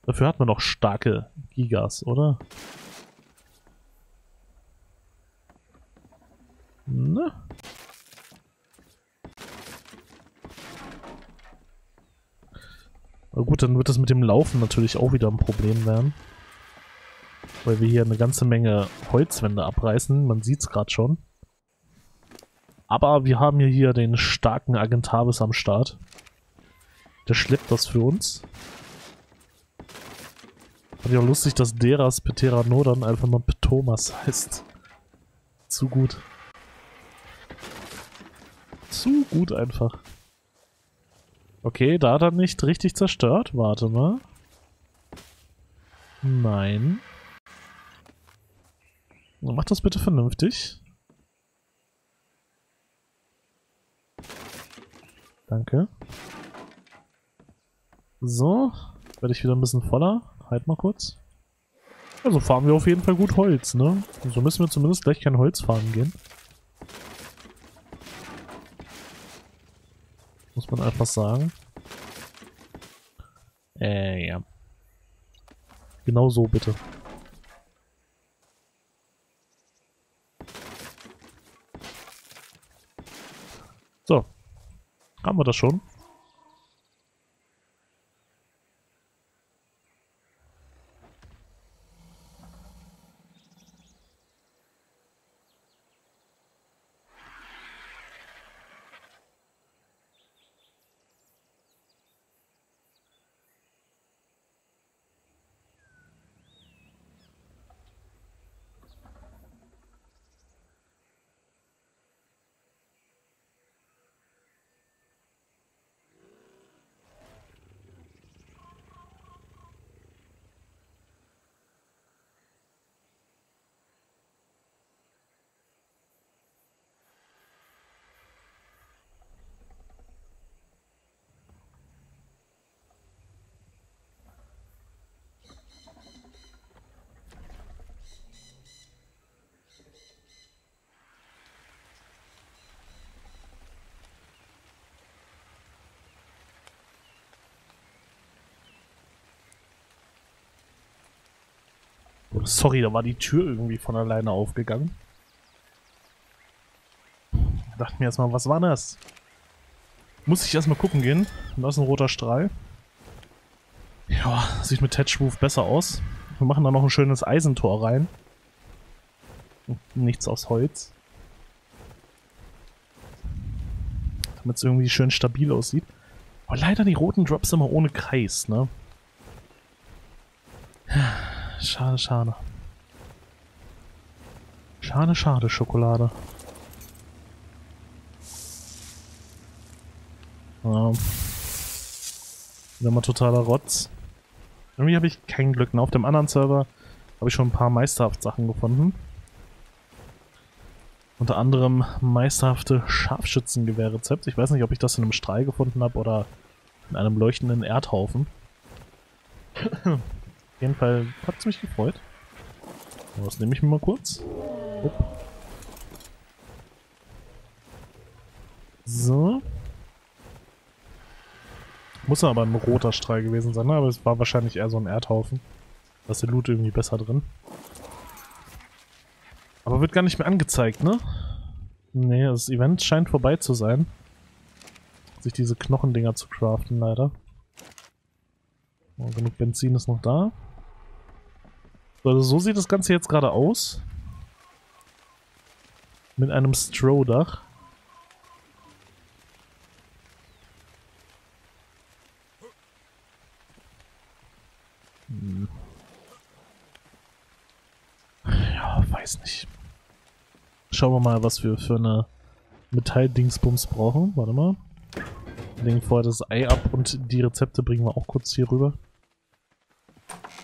Dafür hat man noch starke Gigas, oder? Ne? Aber gut, dann wird das mit dem Laufen natürlich auch wieder ein Problem werden. Weil wir hier eine ganze Menge Holzwände abreißen, man sieht es gerade schon. Aber wir haben hier, hier den starken Agentavis am Start. Der schleppt das für uns. Fand ich auch lustig, dass Deras Pteranodon einfach mal Ptomas heißt. Zu gut. Zu gut einfach. Okay, da hat er nicht richtig zerstört. Warte mal. Nein. Mach das bitte vernünftig. Danke. So, werde ich wieder ein bisschen voller. Halt mal kurz. Also fahren wir auf jeden Fall gut Holz, ne? So müssen wir zumindest gleich kein Holz fahren gehen. Muss man einfach sagen. Äh, ja. Genau so bitte. So, haben wir das schon? Sorry, da war die Tür irgendwie von alleine aufgegangen. Ich dachte mir erstmal, was war das? Muss ich erstmal gucken gehen. Da ist ein roter Strahl. Ja, sieht mit Tetschwurf besser aus. Wir machen da noch ein schönes Eisentor rein. Nichts aus Holz. Damit es irgendwie schön stabil aussieht. Aber leider die roten Drops immer ohne Kreis, ne? Schade, schade. Schade, schade, Schokolade. Ja. Wieder mal totaler Rotz. Irgendwie habe ich kein Glück. Und auf dem anderen Server habe ich schon ein paar meisterhaft Sachen gefunden. Unter anderem meisterhafte Scharfschützengewehrrezept. Ich weiß nicht, ob ich das in einem Strahl gefunden habe oder in einem leuchtenden Erdhaufen. Auf jeden Fall hat es mich gefreut. Das nehme ich mir mal kurz. Upp. So. Muss aber ein roter Strahl gewesen sein, ne? aber es war wahrscheinlich eher so ein Erdhaufen. Da ist der Loot irgendwie besser drin. Aber wird gar nicht mehr angezeigt, ne? Nee, das Event scheint vorbei zu sein. Sich diese Knochendinger zu craften, leider. Oh, genug Benzin ist noch da. Also so sieht das Ganze jetzt gerade aus. Mit einem Stroh-Dach. Hm. Ja, weiß nicht. Schauen wir mal, was wir für eine Metalldingsbums brauchen. Warte mal. Legen vorher das Ei ab und die Rezepte bringen wir auch kurz hier rüber.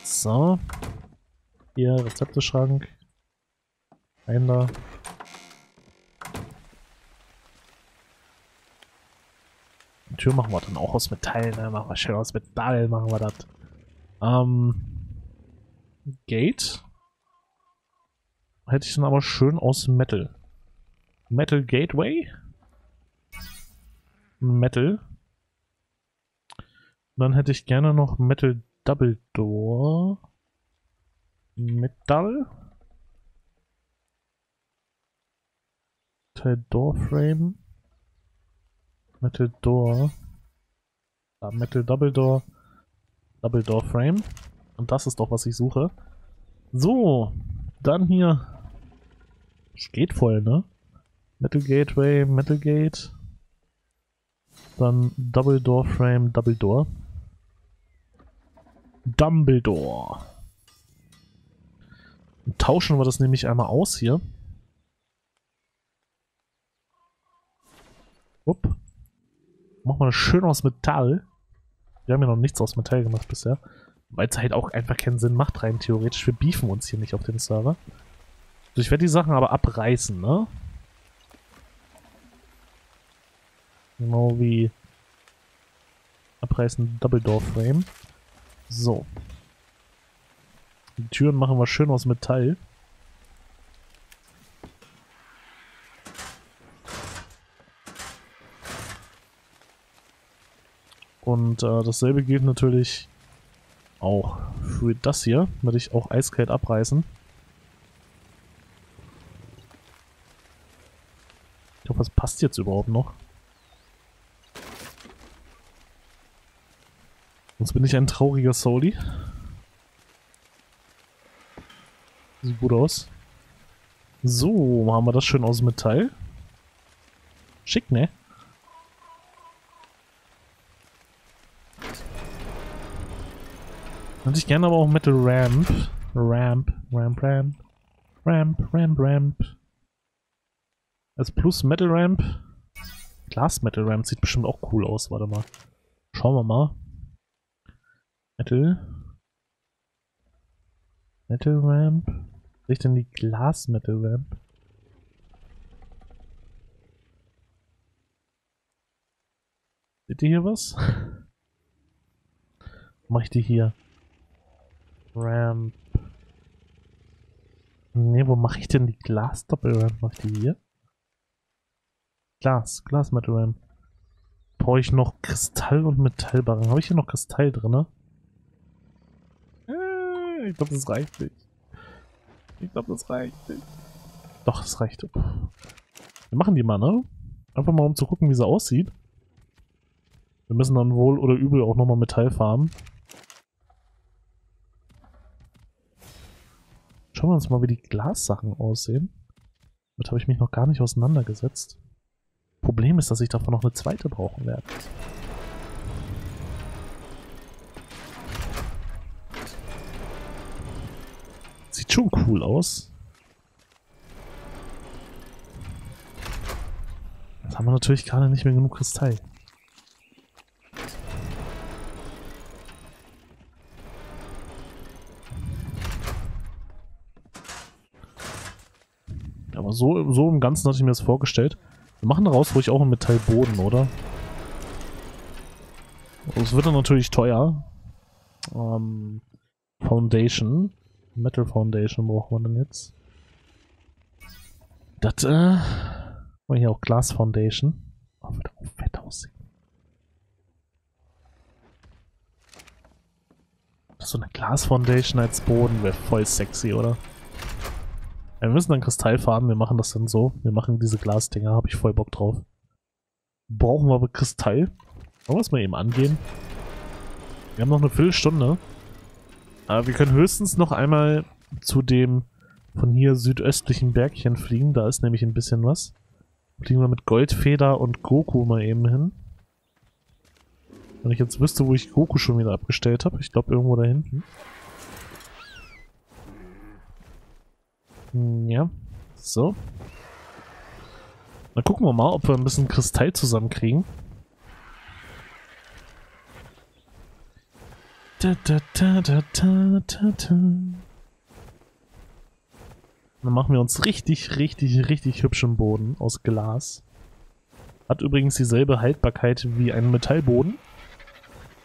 So. Hier, Rezepteschrank. Ein da. Die Tür machen wir dann auch aus Metall, ne? Machen wir schön aus Metall, machen wir das. Ähm. Gate. Hätte ich dann aber schön aus Metal. Metal Gateway. Metal. Dann hätte ich gerne noch Metal Double Door. Metall. Metal Door Frame. Metal Door. Ja, Metal Double Door. Double Door Frame. Und das ist doch, was ich suche. So, dann hier. Es geht voll, ne? Metal Gateway, Metal Gate. Dann Double Door Frame, Double Door. Dumbledore. Tauschen wir das nämlich einmal aus hier. Upp. Machen wir das schön aus Metall. Wir haben ja noch nichts aus Metall gemacht bisher. Weil es halt auch einfach keinen Sinn macht rein theoretisch. Wir beefen uns hier nicht auf dem Server. Also ich werde die Sachen aber abreißen, ne? Genau wie abreißen Double Door Frame. So. Die Türen machen wir schön aus Metall. Und äh, dasselbe gilt natürlich auch für das hier. Werde ich auch eiskalt abreißen. Ich hoffe, es passt jetzt überhaupt noch. Sonst bin ich ein trauriger Soli. Sieht gut aus. So, haben wir das schön aus Metall. Schick, ne? Hätte ich gerne aber auch Metal Ramp. Ramp, Ramp, Ramp. Ramp, Ramp, Ramp. Als plus Metal Ramp. Glas Metal Ramp sieht bestimmt auch cool aus. Warte mal. Schauen wir mal. Metal. Metal Ramp. Ich denn die Glas Metal Ramp? Seht ihr hier was? Mach ich die hier? Ramp. Ne, wo mache ich denn die Glas Doppelramp? Mach ich die hier? Glas, Glas Metal Ramp. Brauche ich noch Kristall und Metallbarren? Habe ich hier noch Kristall drin? Äh, ich glaube, das reicht nicht. Ich glaube, das reicht. Doch, das reicht. Wir machen die mal, ne? Einfach mal, um zu gucken, wie sie aussieht. Wir müssen dann wohl oder übel auch nochmal Metall farmen. Schauen wir uns mal, wie die Glassachen aussehen. Damit habe ich mich noch gar nicht auseinandergesetzt. Problem ist, dass ich davon noch eine zweite brauchen werde. schon cool aus. Jetzt haben wir natürlich gerade nicht mehr genug Kristall. Aber so, so im Ganzen hatte ich mir das vorgestellt. Wir machen daraus ruhig auch einen Metallboden, oder? Also das wird dann natürlich teuer. Ähm, Foundation. Metal Foundation brauchen wir denn jetzt. Das, äh, wir hier auch Glas Foundation. Oh, wird auch fett aussehen. So eine Glas Foundation als Boden wäre voll sexy, oder? Ja, wir müssen dann Kristall farben, wir machen das dann so. Wir machen diese Glasdinger, habe ich voll Bock drauf. Brauchen wir aber Kristall. Wollen wir es mal eben angehen? Wir haben noch eine Viertelstunde. Aber wir können höchstens noch einmal zu dem von hier südöstlichen Bergchen fliegen. Da ist nämlich ein bisschen was. Fliegen wir mit Goldfeder und Goku mal eben hin. Wenn ich jetzt wüsste, wo ich Goku schon wieder abgestellt habe. Ich glaube irgendwo da hinten. Hm, ja. So. Dann gucken wir mal, ob wir ein bisschen Kristall zusammenkriegen. Da, da, da, da, da, da, da. Dann machen wir uns richtig, richtig, richtig hübschen Boden aus Glas. Hat übrigens dieselbe Haltbarkeit wie ein Metallboden.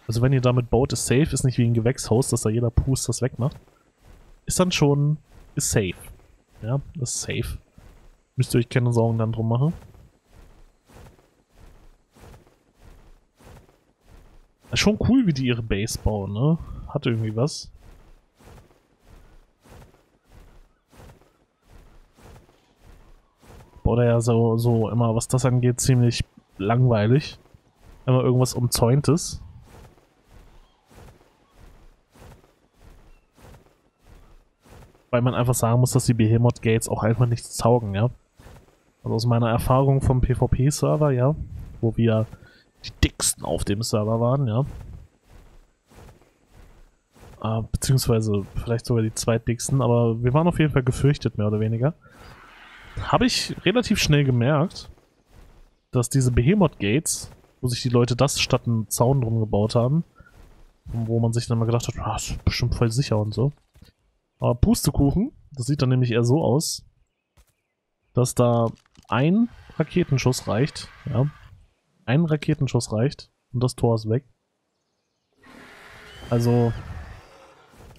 Also wenn ihr damit baut, ist safe, ist nicht wie ein Gewächshaus, dass da jeder Pust das wegmacht. Ist dann schon, ist safe. Ja, ist safe. Müsst ihr euch keine Sorgen dann drum machen. Schon cool, wie die ihre Base bauen, ne? Hat irgendwie was. Baut er ja so, so immer, was das angeht, ziemlich langweilig. Immer irgendwas umzäuntes. Weil man einfach sagen muss, dass die Behemoth Gates auch einfach nichts taugen, ja. Also aus meiner Erfahrung vom PvP-Server, ja, wo wir die dicksten auf dem Server waren, ja. Äh, beziehungsweise vielleicht sogar die zweitdicksten, aber wir waren auf jeden Fall gefürchtet, mehr oder weniger. Habe ich relativ schnell gemerkt, dass diese Behemoth Gates, wo sich die Leute das statt einen Zaun drum gebaut haben, wo man sich dann mal gedacht hat, ah, ist bestimmt voll sicher und so. Aber Pustekuchen, das sieht dann nämlich eher so aus, dass da ein Raketenschuss reicht, ja, ein Raketenschuss reicht und das Tor ist weg. Also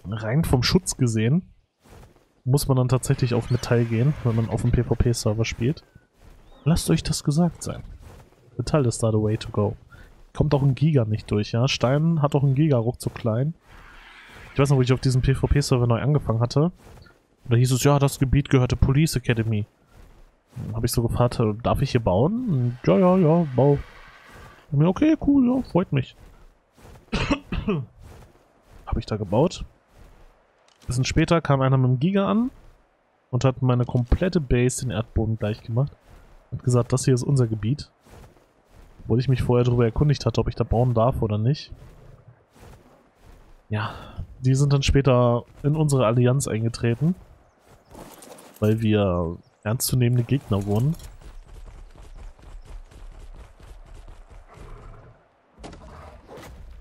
rein vom Schutz gesehen muss man dann tatsächlich auf Metall gehen, wenn man auf dem PvP-Server spielt. Lasst euch das gesagt sein. Metall ist da the way to go. Kommt auch ein Giga nicht durch, ja. Stein hat auch einen Giga ruckzuck klein. Ich weiß noch, wo ich auf diesem PvP-Server neu angefangen hatte. Da hieß es, ja, das Gebiet gehörte Police Academy. Dann habe ich so gefragt, darf ich hier bauen? Und, ja, ja, ja, bau. Okay, cool, ja, freut mich. habe ich da gebaut. Ein bisschen später kam einer mit dem Giga an und hat meine komplette Base den Erdboden gleich gemacht. Hat gesagt, das hier ist unser Gebiet. Obwohl ich mich vorher darüber erkundigt hatte, ob ich da bauen darf oder nicht. Ja, die sind dann später in unsere Allianz eingetreten. Weil wir ernstzunehmende Gegner wurden.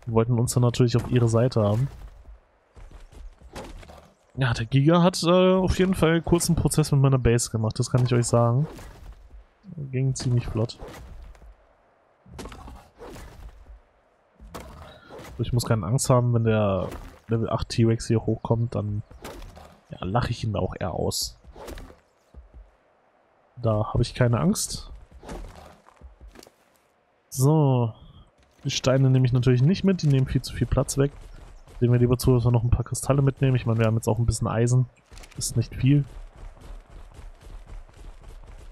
Wir wollten uns dann natürlich auf ihre Seite haben. Ja, der Giga hat äh, auf jeden Fall einen kurzen Prozess mit meiner Base gemacht, das kann ich euch sagen. Ging ziemlich flott. Ich muss keine Angst haben, wenn der Level 8 T-Rex hier hochkommt, dann ja, lache ich ihn da auch eher aus. Da habe ich keine Angst. So, die Steine nehme ich natürlich nicht mit, die nehmen viel zu viel Platz weg. Sehen wir lieber zu, dass wir noch ein paar Kristalle mitnehmen. Ich meine, wir haben jetzt auch ein bisschen Eisen. Ist nicht viel.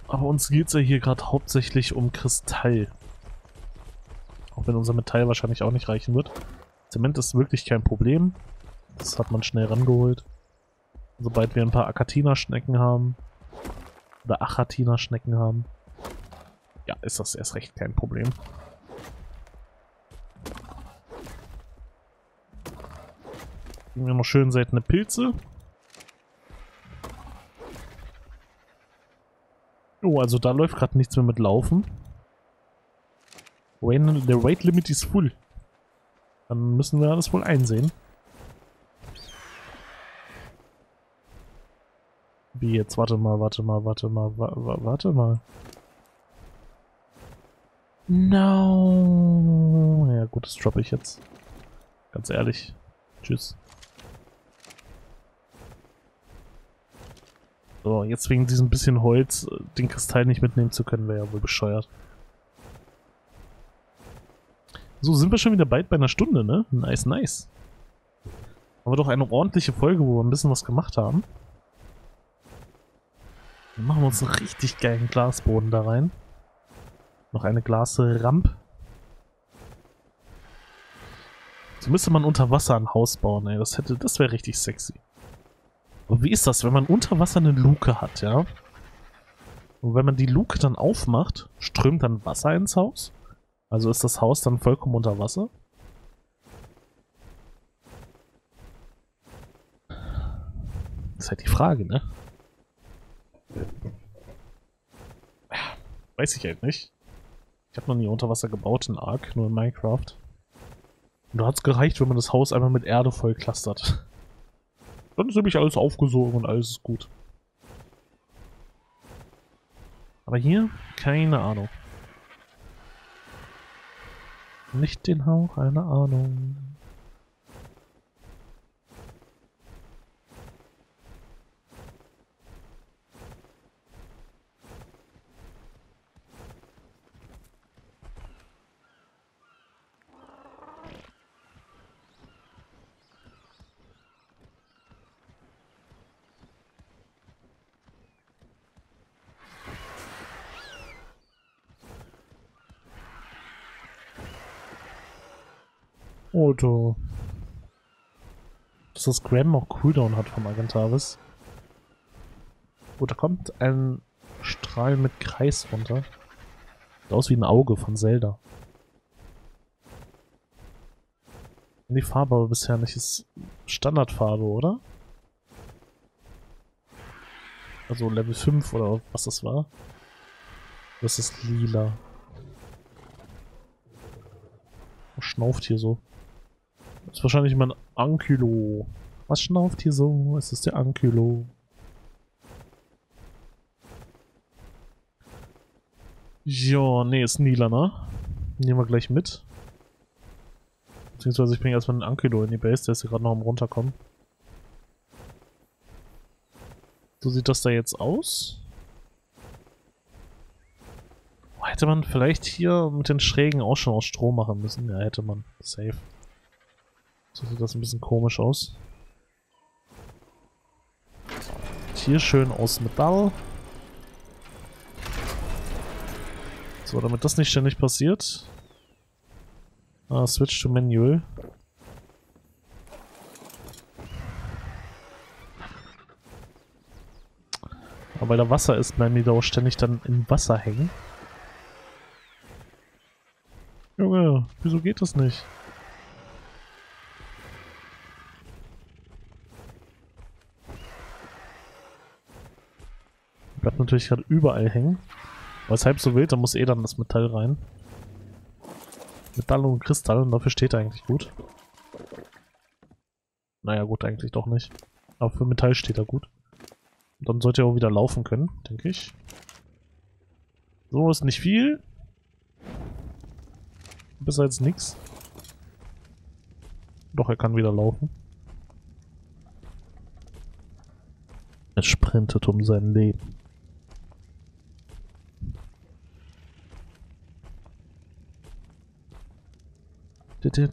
Aber uns geht es ja hier gerade hauptsächlich um Kristall. Auch wenn unser Metall wahrscheinlich auch nicht reichen wird. Zement ist wirklich kein Problem. Das hat man schnell rangeholt. Sobald wir ein paar Akatina-Schnecken haben. Oder Achatina-Schnecken haben. Ja, ist das erst recht kein Problem. Kriegen wir noch schön seltene Pilze. Oh, also da läuft gerade nichts mehr mit Laufen. When the weight limit is full. Dann müssen wir das wohl einsehen. Wie jetzt? Warte mal, warte mal, warte mal, wa wa warte mal. No. Ja gut, das droppe ich jetzt. Ganz ehrlich. Tschüss. So, jetzt wegen diesem bisschen Holz äh, den Kristall nicht mitnehmen zu können, wäre ja wohl bescheuert. So, sind wir schon wieder bald bei einer Stunde, ne? Nice, nice. Aber doch eine ordentliche Folge, wo wir ein bisschen was gemacht haben. Dann machen wir uns einen richtig geilen Glasboden da rein. Noch eine Glasramp. So müsste man unter Wasser ein Haus bauen, ey. Das das wäre richtig sexy. Und wie ist das, wenn man unter Wasser eine Luke hat, ja? Und wenn man die Luke dann aufmacht, strömt dann Wasser ins Haus? Also ist das Haus dann vollkommen unter Wasser? Das ist halt die Frage, ne? Weiß ich halt nicht. Ich habe noch nie unter Wasser gebaut in Ark, nur in Minecraft. Und da hat es gereicht, wenn man das Haus einfach mit Erde voll clustert. Dann ist nämlich alles aufgesogen und alles ist gut. Aber hier, keine Ahnung. Nicht den Hauch einer Ahnung. Auto. Dass das Gram auch Cooldown hat vom Agentavis. Oh, da kommt ein Strahl mit Kreis runter. Sieht aus wie ein Auge von Zelda. Die Farbe aber bisher nicht ist Standardfarbe, oder? Also Level 5 oder was das war. Das ist lila. Was schnauft hier so? Ist wahrscheinlich mein Ankylo. Was schnauft hier so? Es ist der Ankylo. Ja, nee, ist Nila, ne? Nehmen wir gleich mit. Beziehungsweise ich bringe erstmal einen Ankylo in die Base, der ist hier gerade noch am runterkommen. So sieht das da jetzt aus. Hätte man vielleicht hier mit den Schrägen auch schon aus Strom machen müssen. Ja, hätte man. Safe. So sieht das ein bisschen komisch aus. Hier schön aus Metall. So, damit das nicht ständig passiert. Ah, switch to manual. Aber weil da Wasser ist, bleiben die da auch ständig dann im Wasser hängen. Junge, wieso geht das nicht? Bleibt natürlich gerade überall hängen. Aber es halb so wild, da muss eh dann das Metall rein. Metall und Kristall, und dafür steht er eigentlich gut. Naja, gut, eigentlich doch nicht. Aber für Metall steht er gut. Und dann sollte er auch wieder laufen können, denke ich. So ist nicht viel. Besser als nix. Doch, er kann wieder laufen. Er sprintet um sein Leben. Da,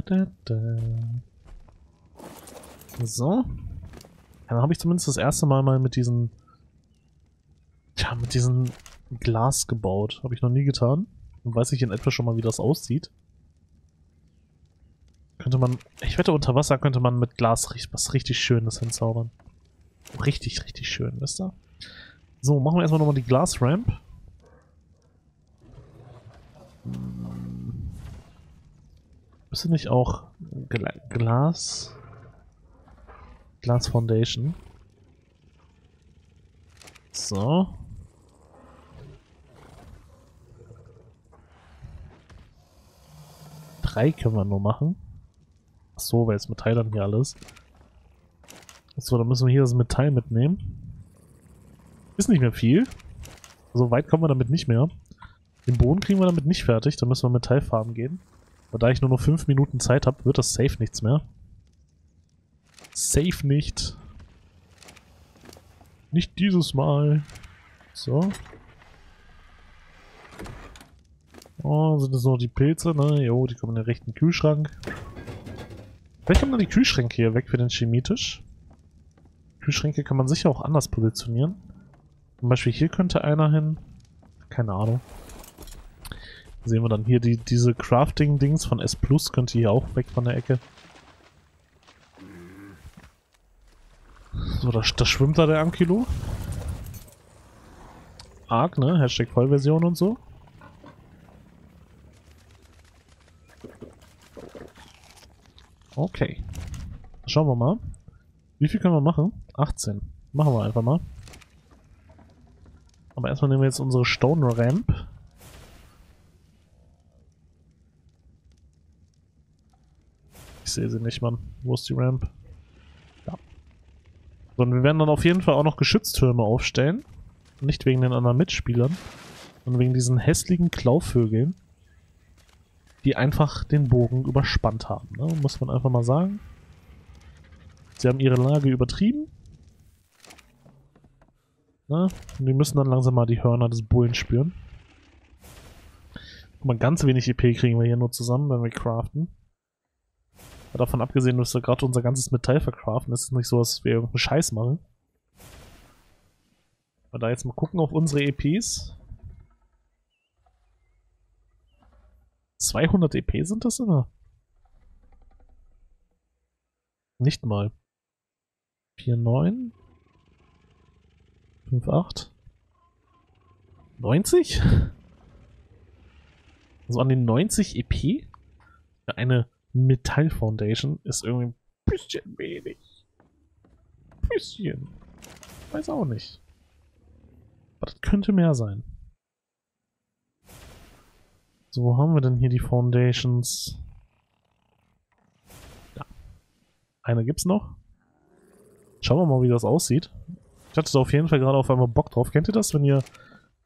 da, da. So. Dann habe ich zumindest das erste Mal mal mit diesen... Tja, mit diesem Glas gebaut. Habe ich noch nie getan. Und weiß ich in etwa schon mal, wie das aussieht. Könnte man... Ich wette, unter Wasser könnte man mit Glas was richtig Schönes hinzaubern. Richtig, richtig schön, wisst ihr? So, machen wir erstmal nochmal die Glasramp. Müsste nicht auch Gla Glas... Glas Foundation. So. Drei können wir nur machen. Ach so, weil es Metall dann hier alles. Achso, dann müssen wir hier das Metall mitnehmen. Ist nicht mehr viel. So weit kommen wir damit nicht mehr. Den Boden kriegen wir damit nicht fertig, dann müssen wir Metallfarben gehen. Aber da ich nur noch 5 Minuten Zeit habe, wird das safe nichts mehr. Safe nicht. Nicht dieses Mal. So. Oh, sind das noch die Pilze, ne? Jo, die kommen in den rechten Kühlschrank. Vielleicht kommen dann die Kühlschränke hier weg für den Chemietisch. Kühlschränke kann man sicher auch anders positionieren. Zum Beispiel hier könnte einer hin. Keine Ahnung. Sehen wir dann hier die, diese Crafting-Dings von S Plus könnte hier auch weg von der Ecke. So, da, da schwimmt da der Ankilo. Arg, ne? Hashtag Vollversion und so. Okay. Schauen wir mal. Wie viel können wir machen? 18. Machen wir einfach mal. Aber erstmal nehmen wir jetzt unsere Stone Ramp. Sehe sie nicht, Mann. Wo ist die Ramp? Ja. So, und wir werden dann auf jeden Fall auch noch Geschütztürme aufstellen. Nicht wegen den anderen Mitspielern, sondern wegen diesen hässlichen Klauvögeln, die einfach den Bogen überspannt haben. Ne? Muss man einfach mal sagen. Sie haben ihre Lage übertrieben. Na, und die müssen dann langsam mal die Hörner des Bullen spüren. Guck mal, ganz wenig EP kriegen wir hier nur zusammen, wenn wir craften. Aber davon abgesehen, dass wir gerade unser ganzes Metall verkraften, ist es nicht so, dass wir irgendeinen Scheiß machen. Wir da jetzt mal gucken auf unsere EPs. 200 EP sind das immer? Nicht mal. 4,9. 5,8. 90? Also an den 90 EP? Eine Metall Foundation ist irgendwie ein bisschen wenig. Bisschen. Weiß auch nicht. Aber das könnte mehr sein. So, wo haben wir denn hier die Foundations? Ja. Eine gibt's noch. Schauen wir mal, wie das aussieht. Ich hatte da auf jeden Fall gerade auf einmal Bock drauf. Kennt ihr das, wenn ihr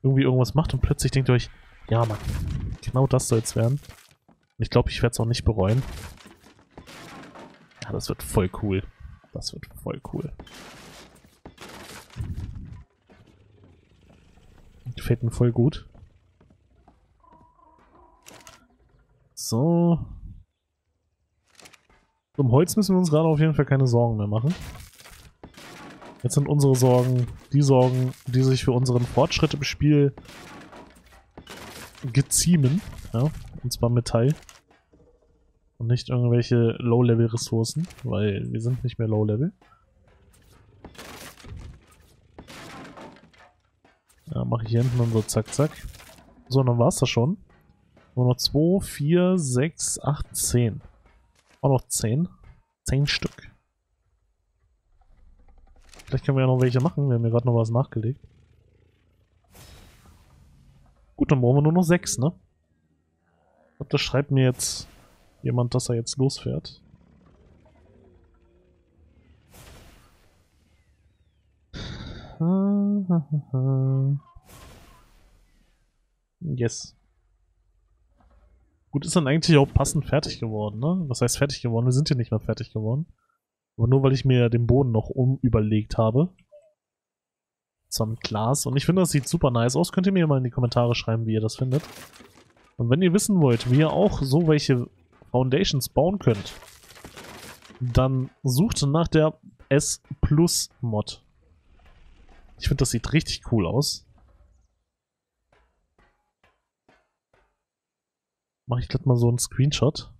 irgendwie irgendwas macht und plötzlich denkt ihr euch, ja Mann, genau das soll es werden. Und ich glaube, ich werde es auch nicht bereuen. Ja, das wird voll cool. Das wird voll cool. Gefällt mir voll gut. So. Um Holz müssen wir uns gerade auf jeden Fall keine Sorgen mehr machen. Jetzt sind unsere Sorgen die Sorgen, die sich für unseren Fortschritt im Spiel geziemen. Ja, und zwar Metall. Und nicht irgendwelche Low-Level-Ressourcen, weil wir sind nicht mehr Low-Level. Ja, mache ich hier hinten dann so zack, zack. So, dann war's das schon. Nur noch 2, 4, 6, 8, 10. Auch noch 10. 10 Stück. Vielleicht können wir ja noch welche machen. Wir haben ja gerade noch was nachgelegt. Gut, dann brauchen wir nur noch 6, ne? Ich glaube, das schreibt mir jetzt jemand, dass er jetzt losfährt. Yes. Gut, ist dann eigentlich auch passend fertig geworden, ne? Was heißt fertig geworden? Wir sind ja nicht mehr fertig geworden. Aber nur weil ich mir den Boden noch umüberlegt habe. So mit Glas. Und ich finde, das sieht super nice aus. Könnt ihr mir mal in die Kommentare schreiben, wie ihr das findet. Und wenn ihr wissen wollt, wie ihr auch so welche Foundations bauen könnt, dann sucht nach der S Plus Mod. Ich finde, das sieht richtig cool aus. Mache ich gleich mal so einen Screenshot.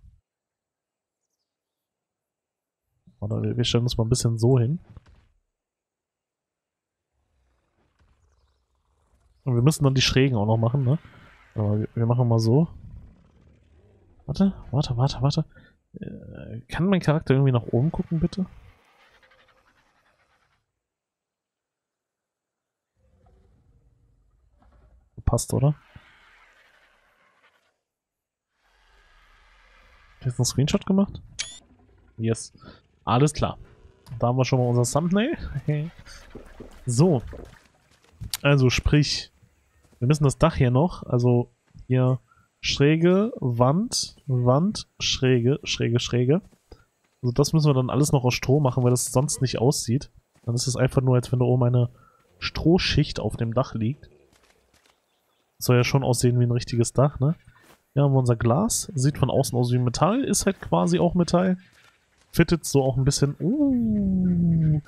Oder wir stellen uns mal ein bisschen so hin. Und wir müssen dann die Schrägen auch noch machen, ne? Aber wir machen mal so. Warte, warte, warte, warte. Äh, kann mein Charakter irgendwie nach oben gucken, bitte? Passt, oder? Hast du einen Screenshot gemacht? Yes. Alles klar. Da haben wir schon mal unser Thumbnail. so. Also sprich, wir müssen das Dach hier noch, also hier schräge, Wand, Wand, schräge, schräge, schräge. Also das müssen wir dann alles noch aus Stroh machen, weil das sonst nicht aussieht. Dann ist es einfach nur, als wenn da oben eine Strohschicht auf dem Dach liegt. Soll ja schon aussehen wie ein richtiges Dach, ne? Hier haben wir unser Glas. Sieht von außen aus wie Metall. Ist halt quasi auch Metall. Fittet so auch ein bisschen... Uh,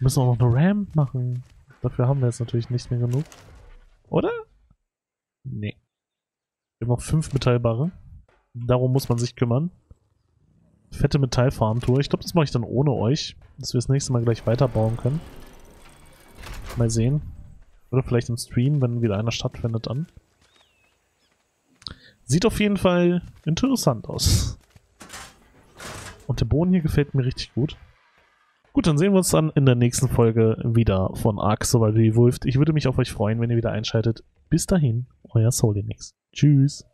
müssen auch noch eine Ramp machen. Dafür haben wir jetzt natürlich nicht mehr genug. Oder? Nee. Wir haben noch fünf Metallbarre. Darum muss man sich kümmern. Fette Metallfarmtour. Ich glaube, das mache ich dann ohne euch, dass wir das nächste Mal gleich weiterbauen können. Mal sehen. Oder vielleicht im Stream, wenn wieder einer stattfindet dann. Sieht auf jeden Fall interessant aus. Und der Boden hier gefällt mir richtig gut. Gut, dann sehen wir uns dann in der nächsten Folge wieder von Ark Survival Evolved. Ich würde mich auf euch freuen, wenn ihr wieder einschaltet. Bis dahin, euer Solinix. Tschüss.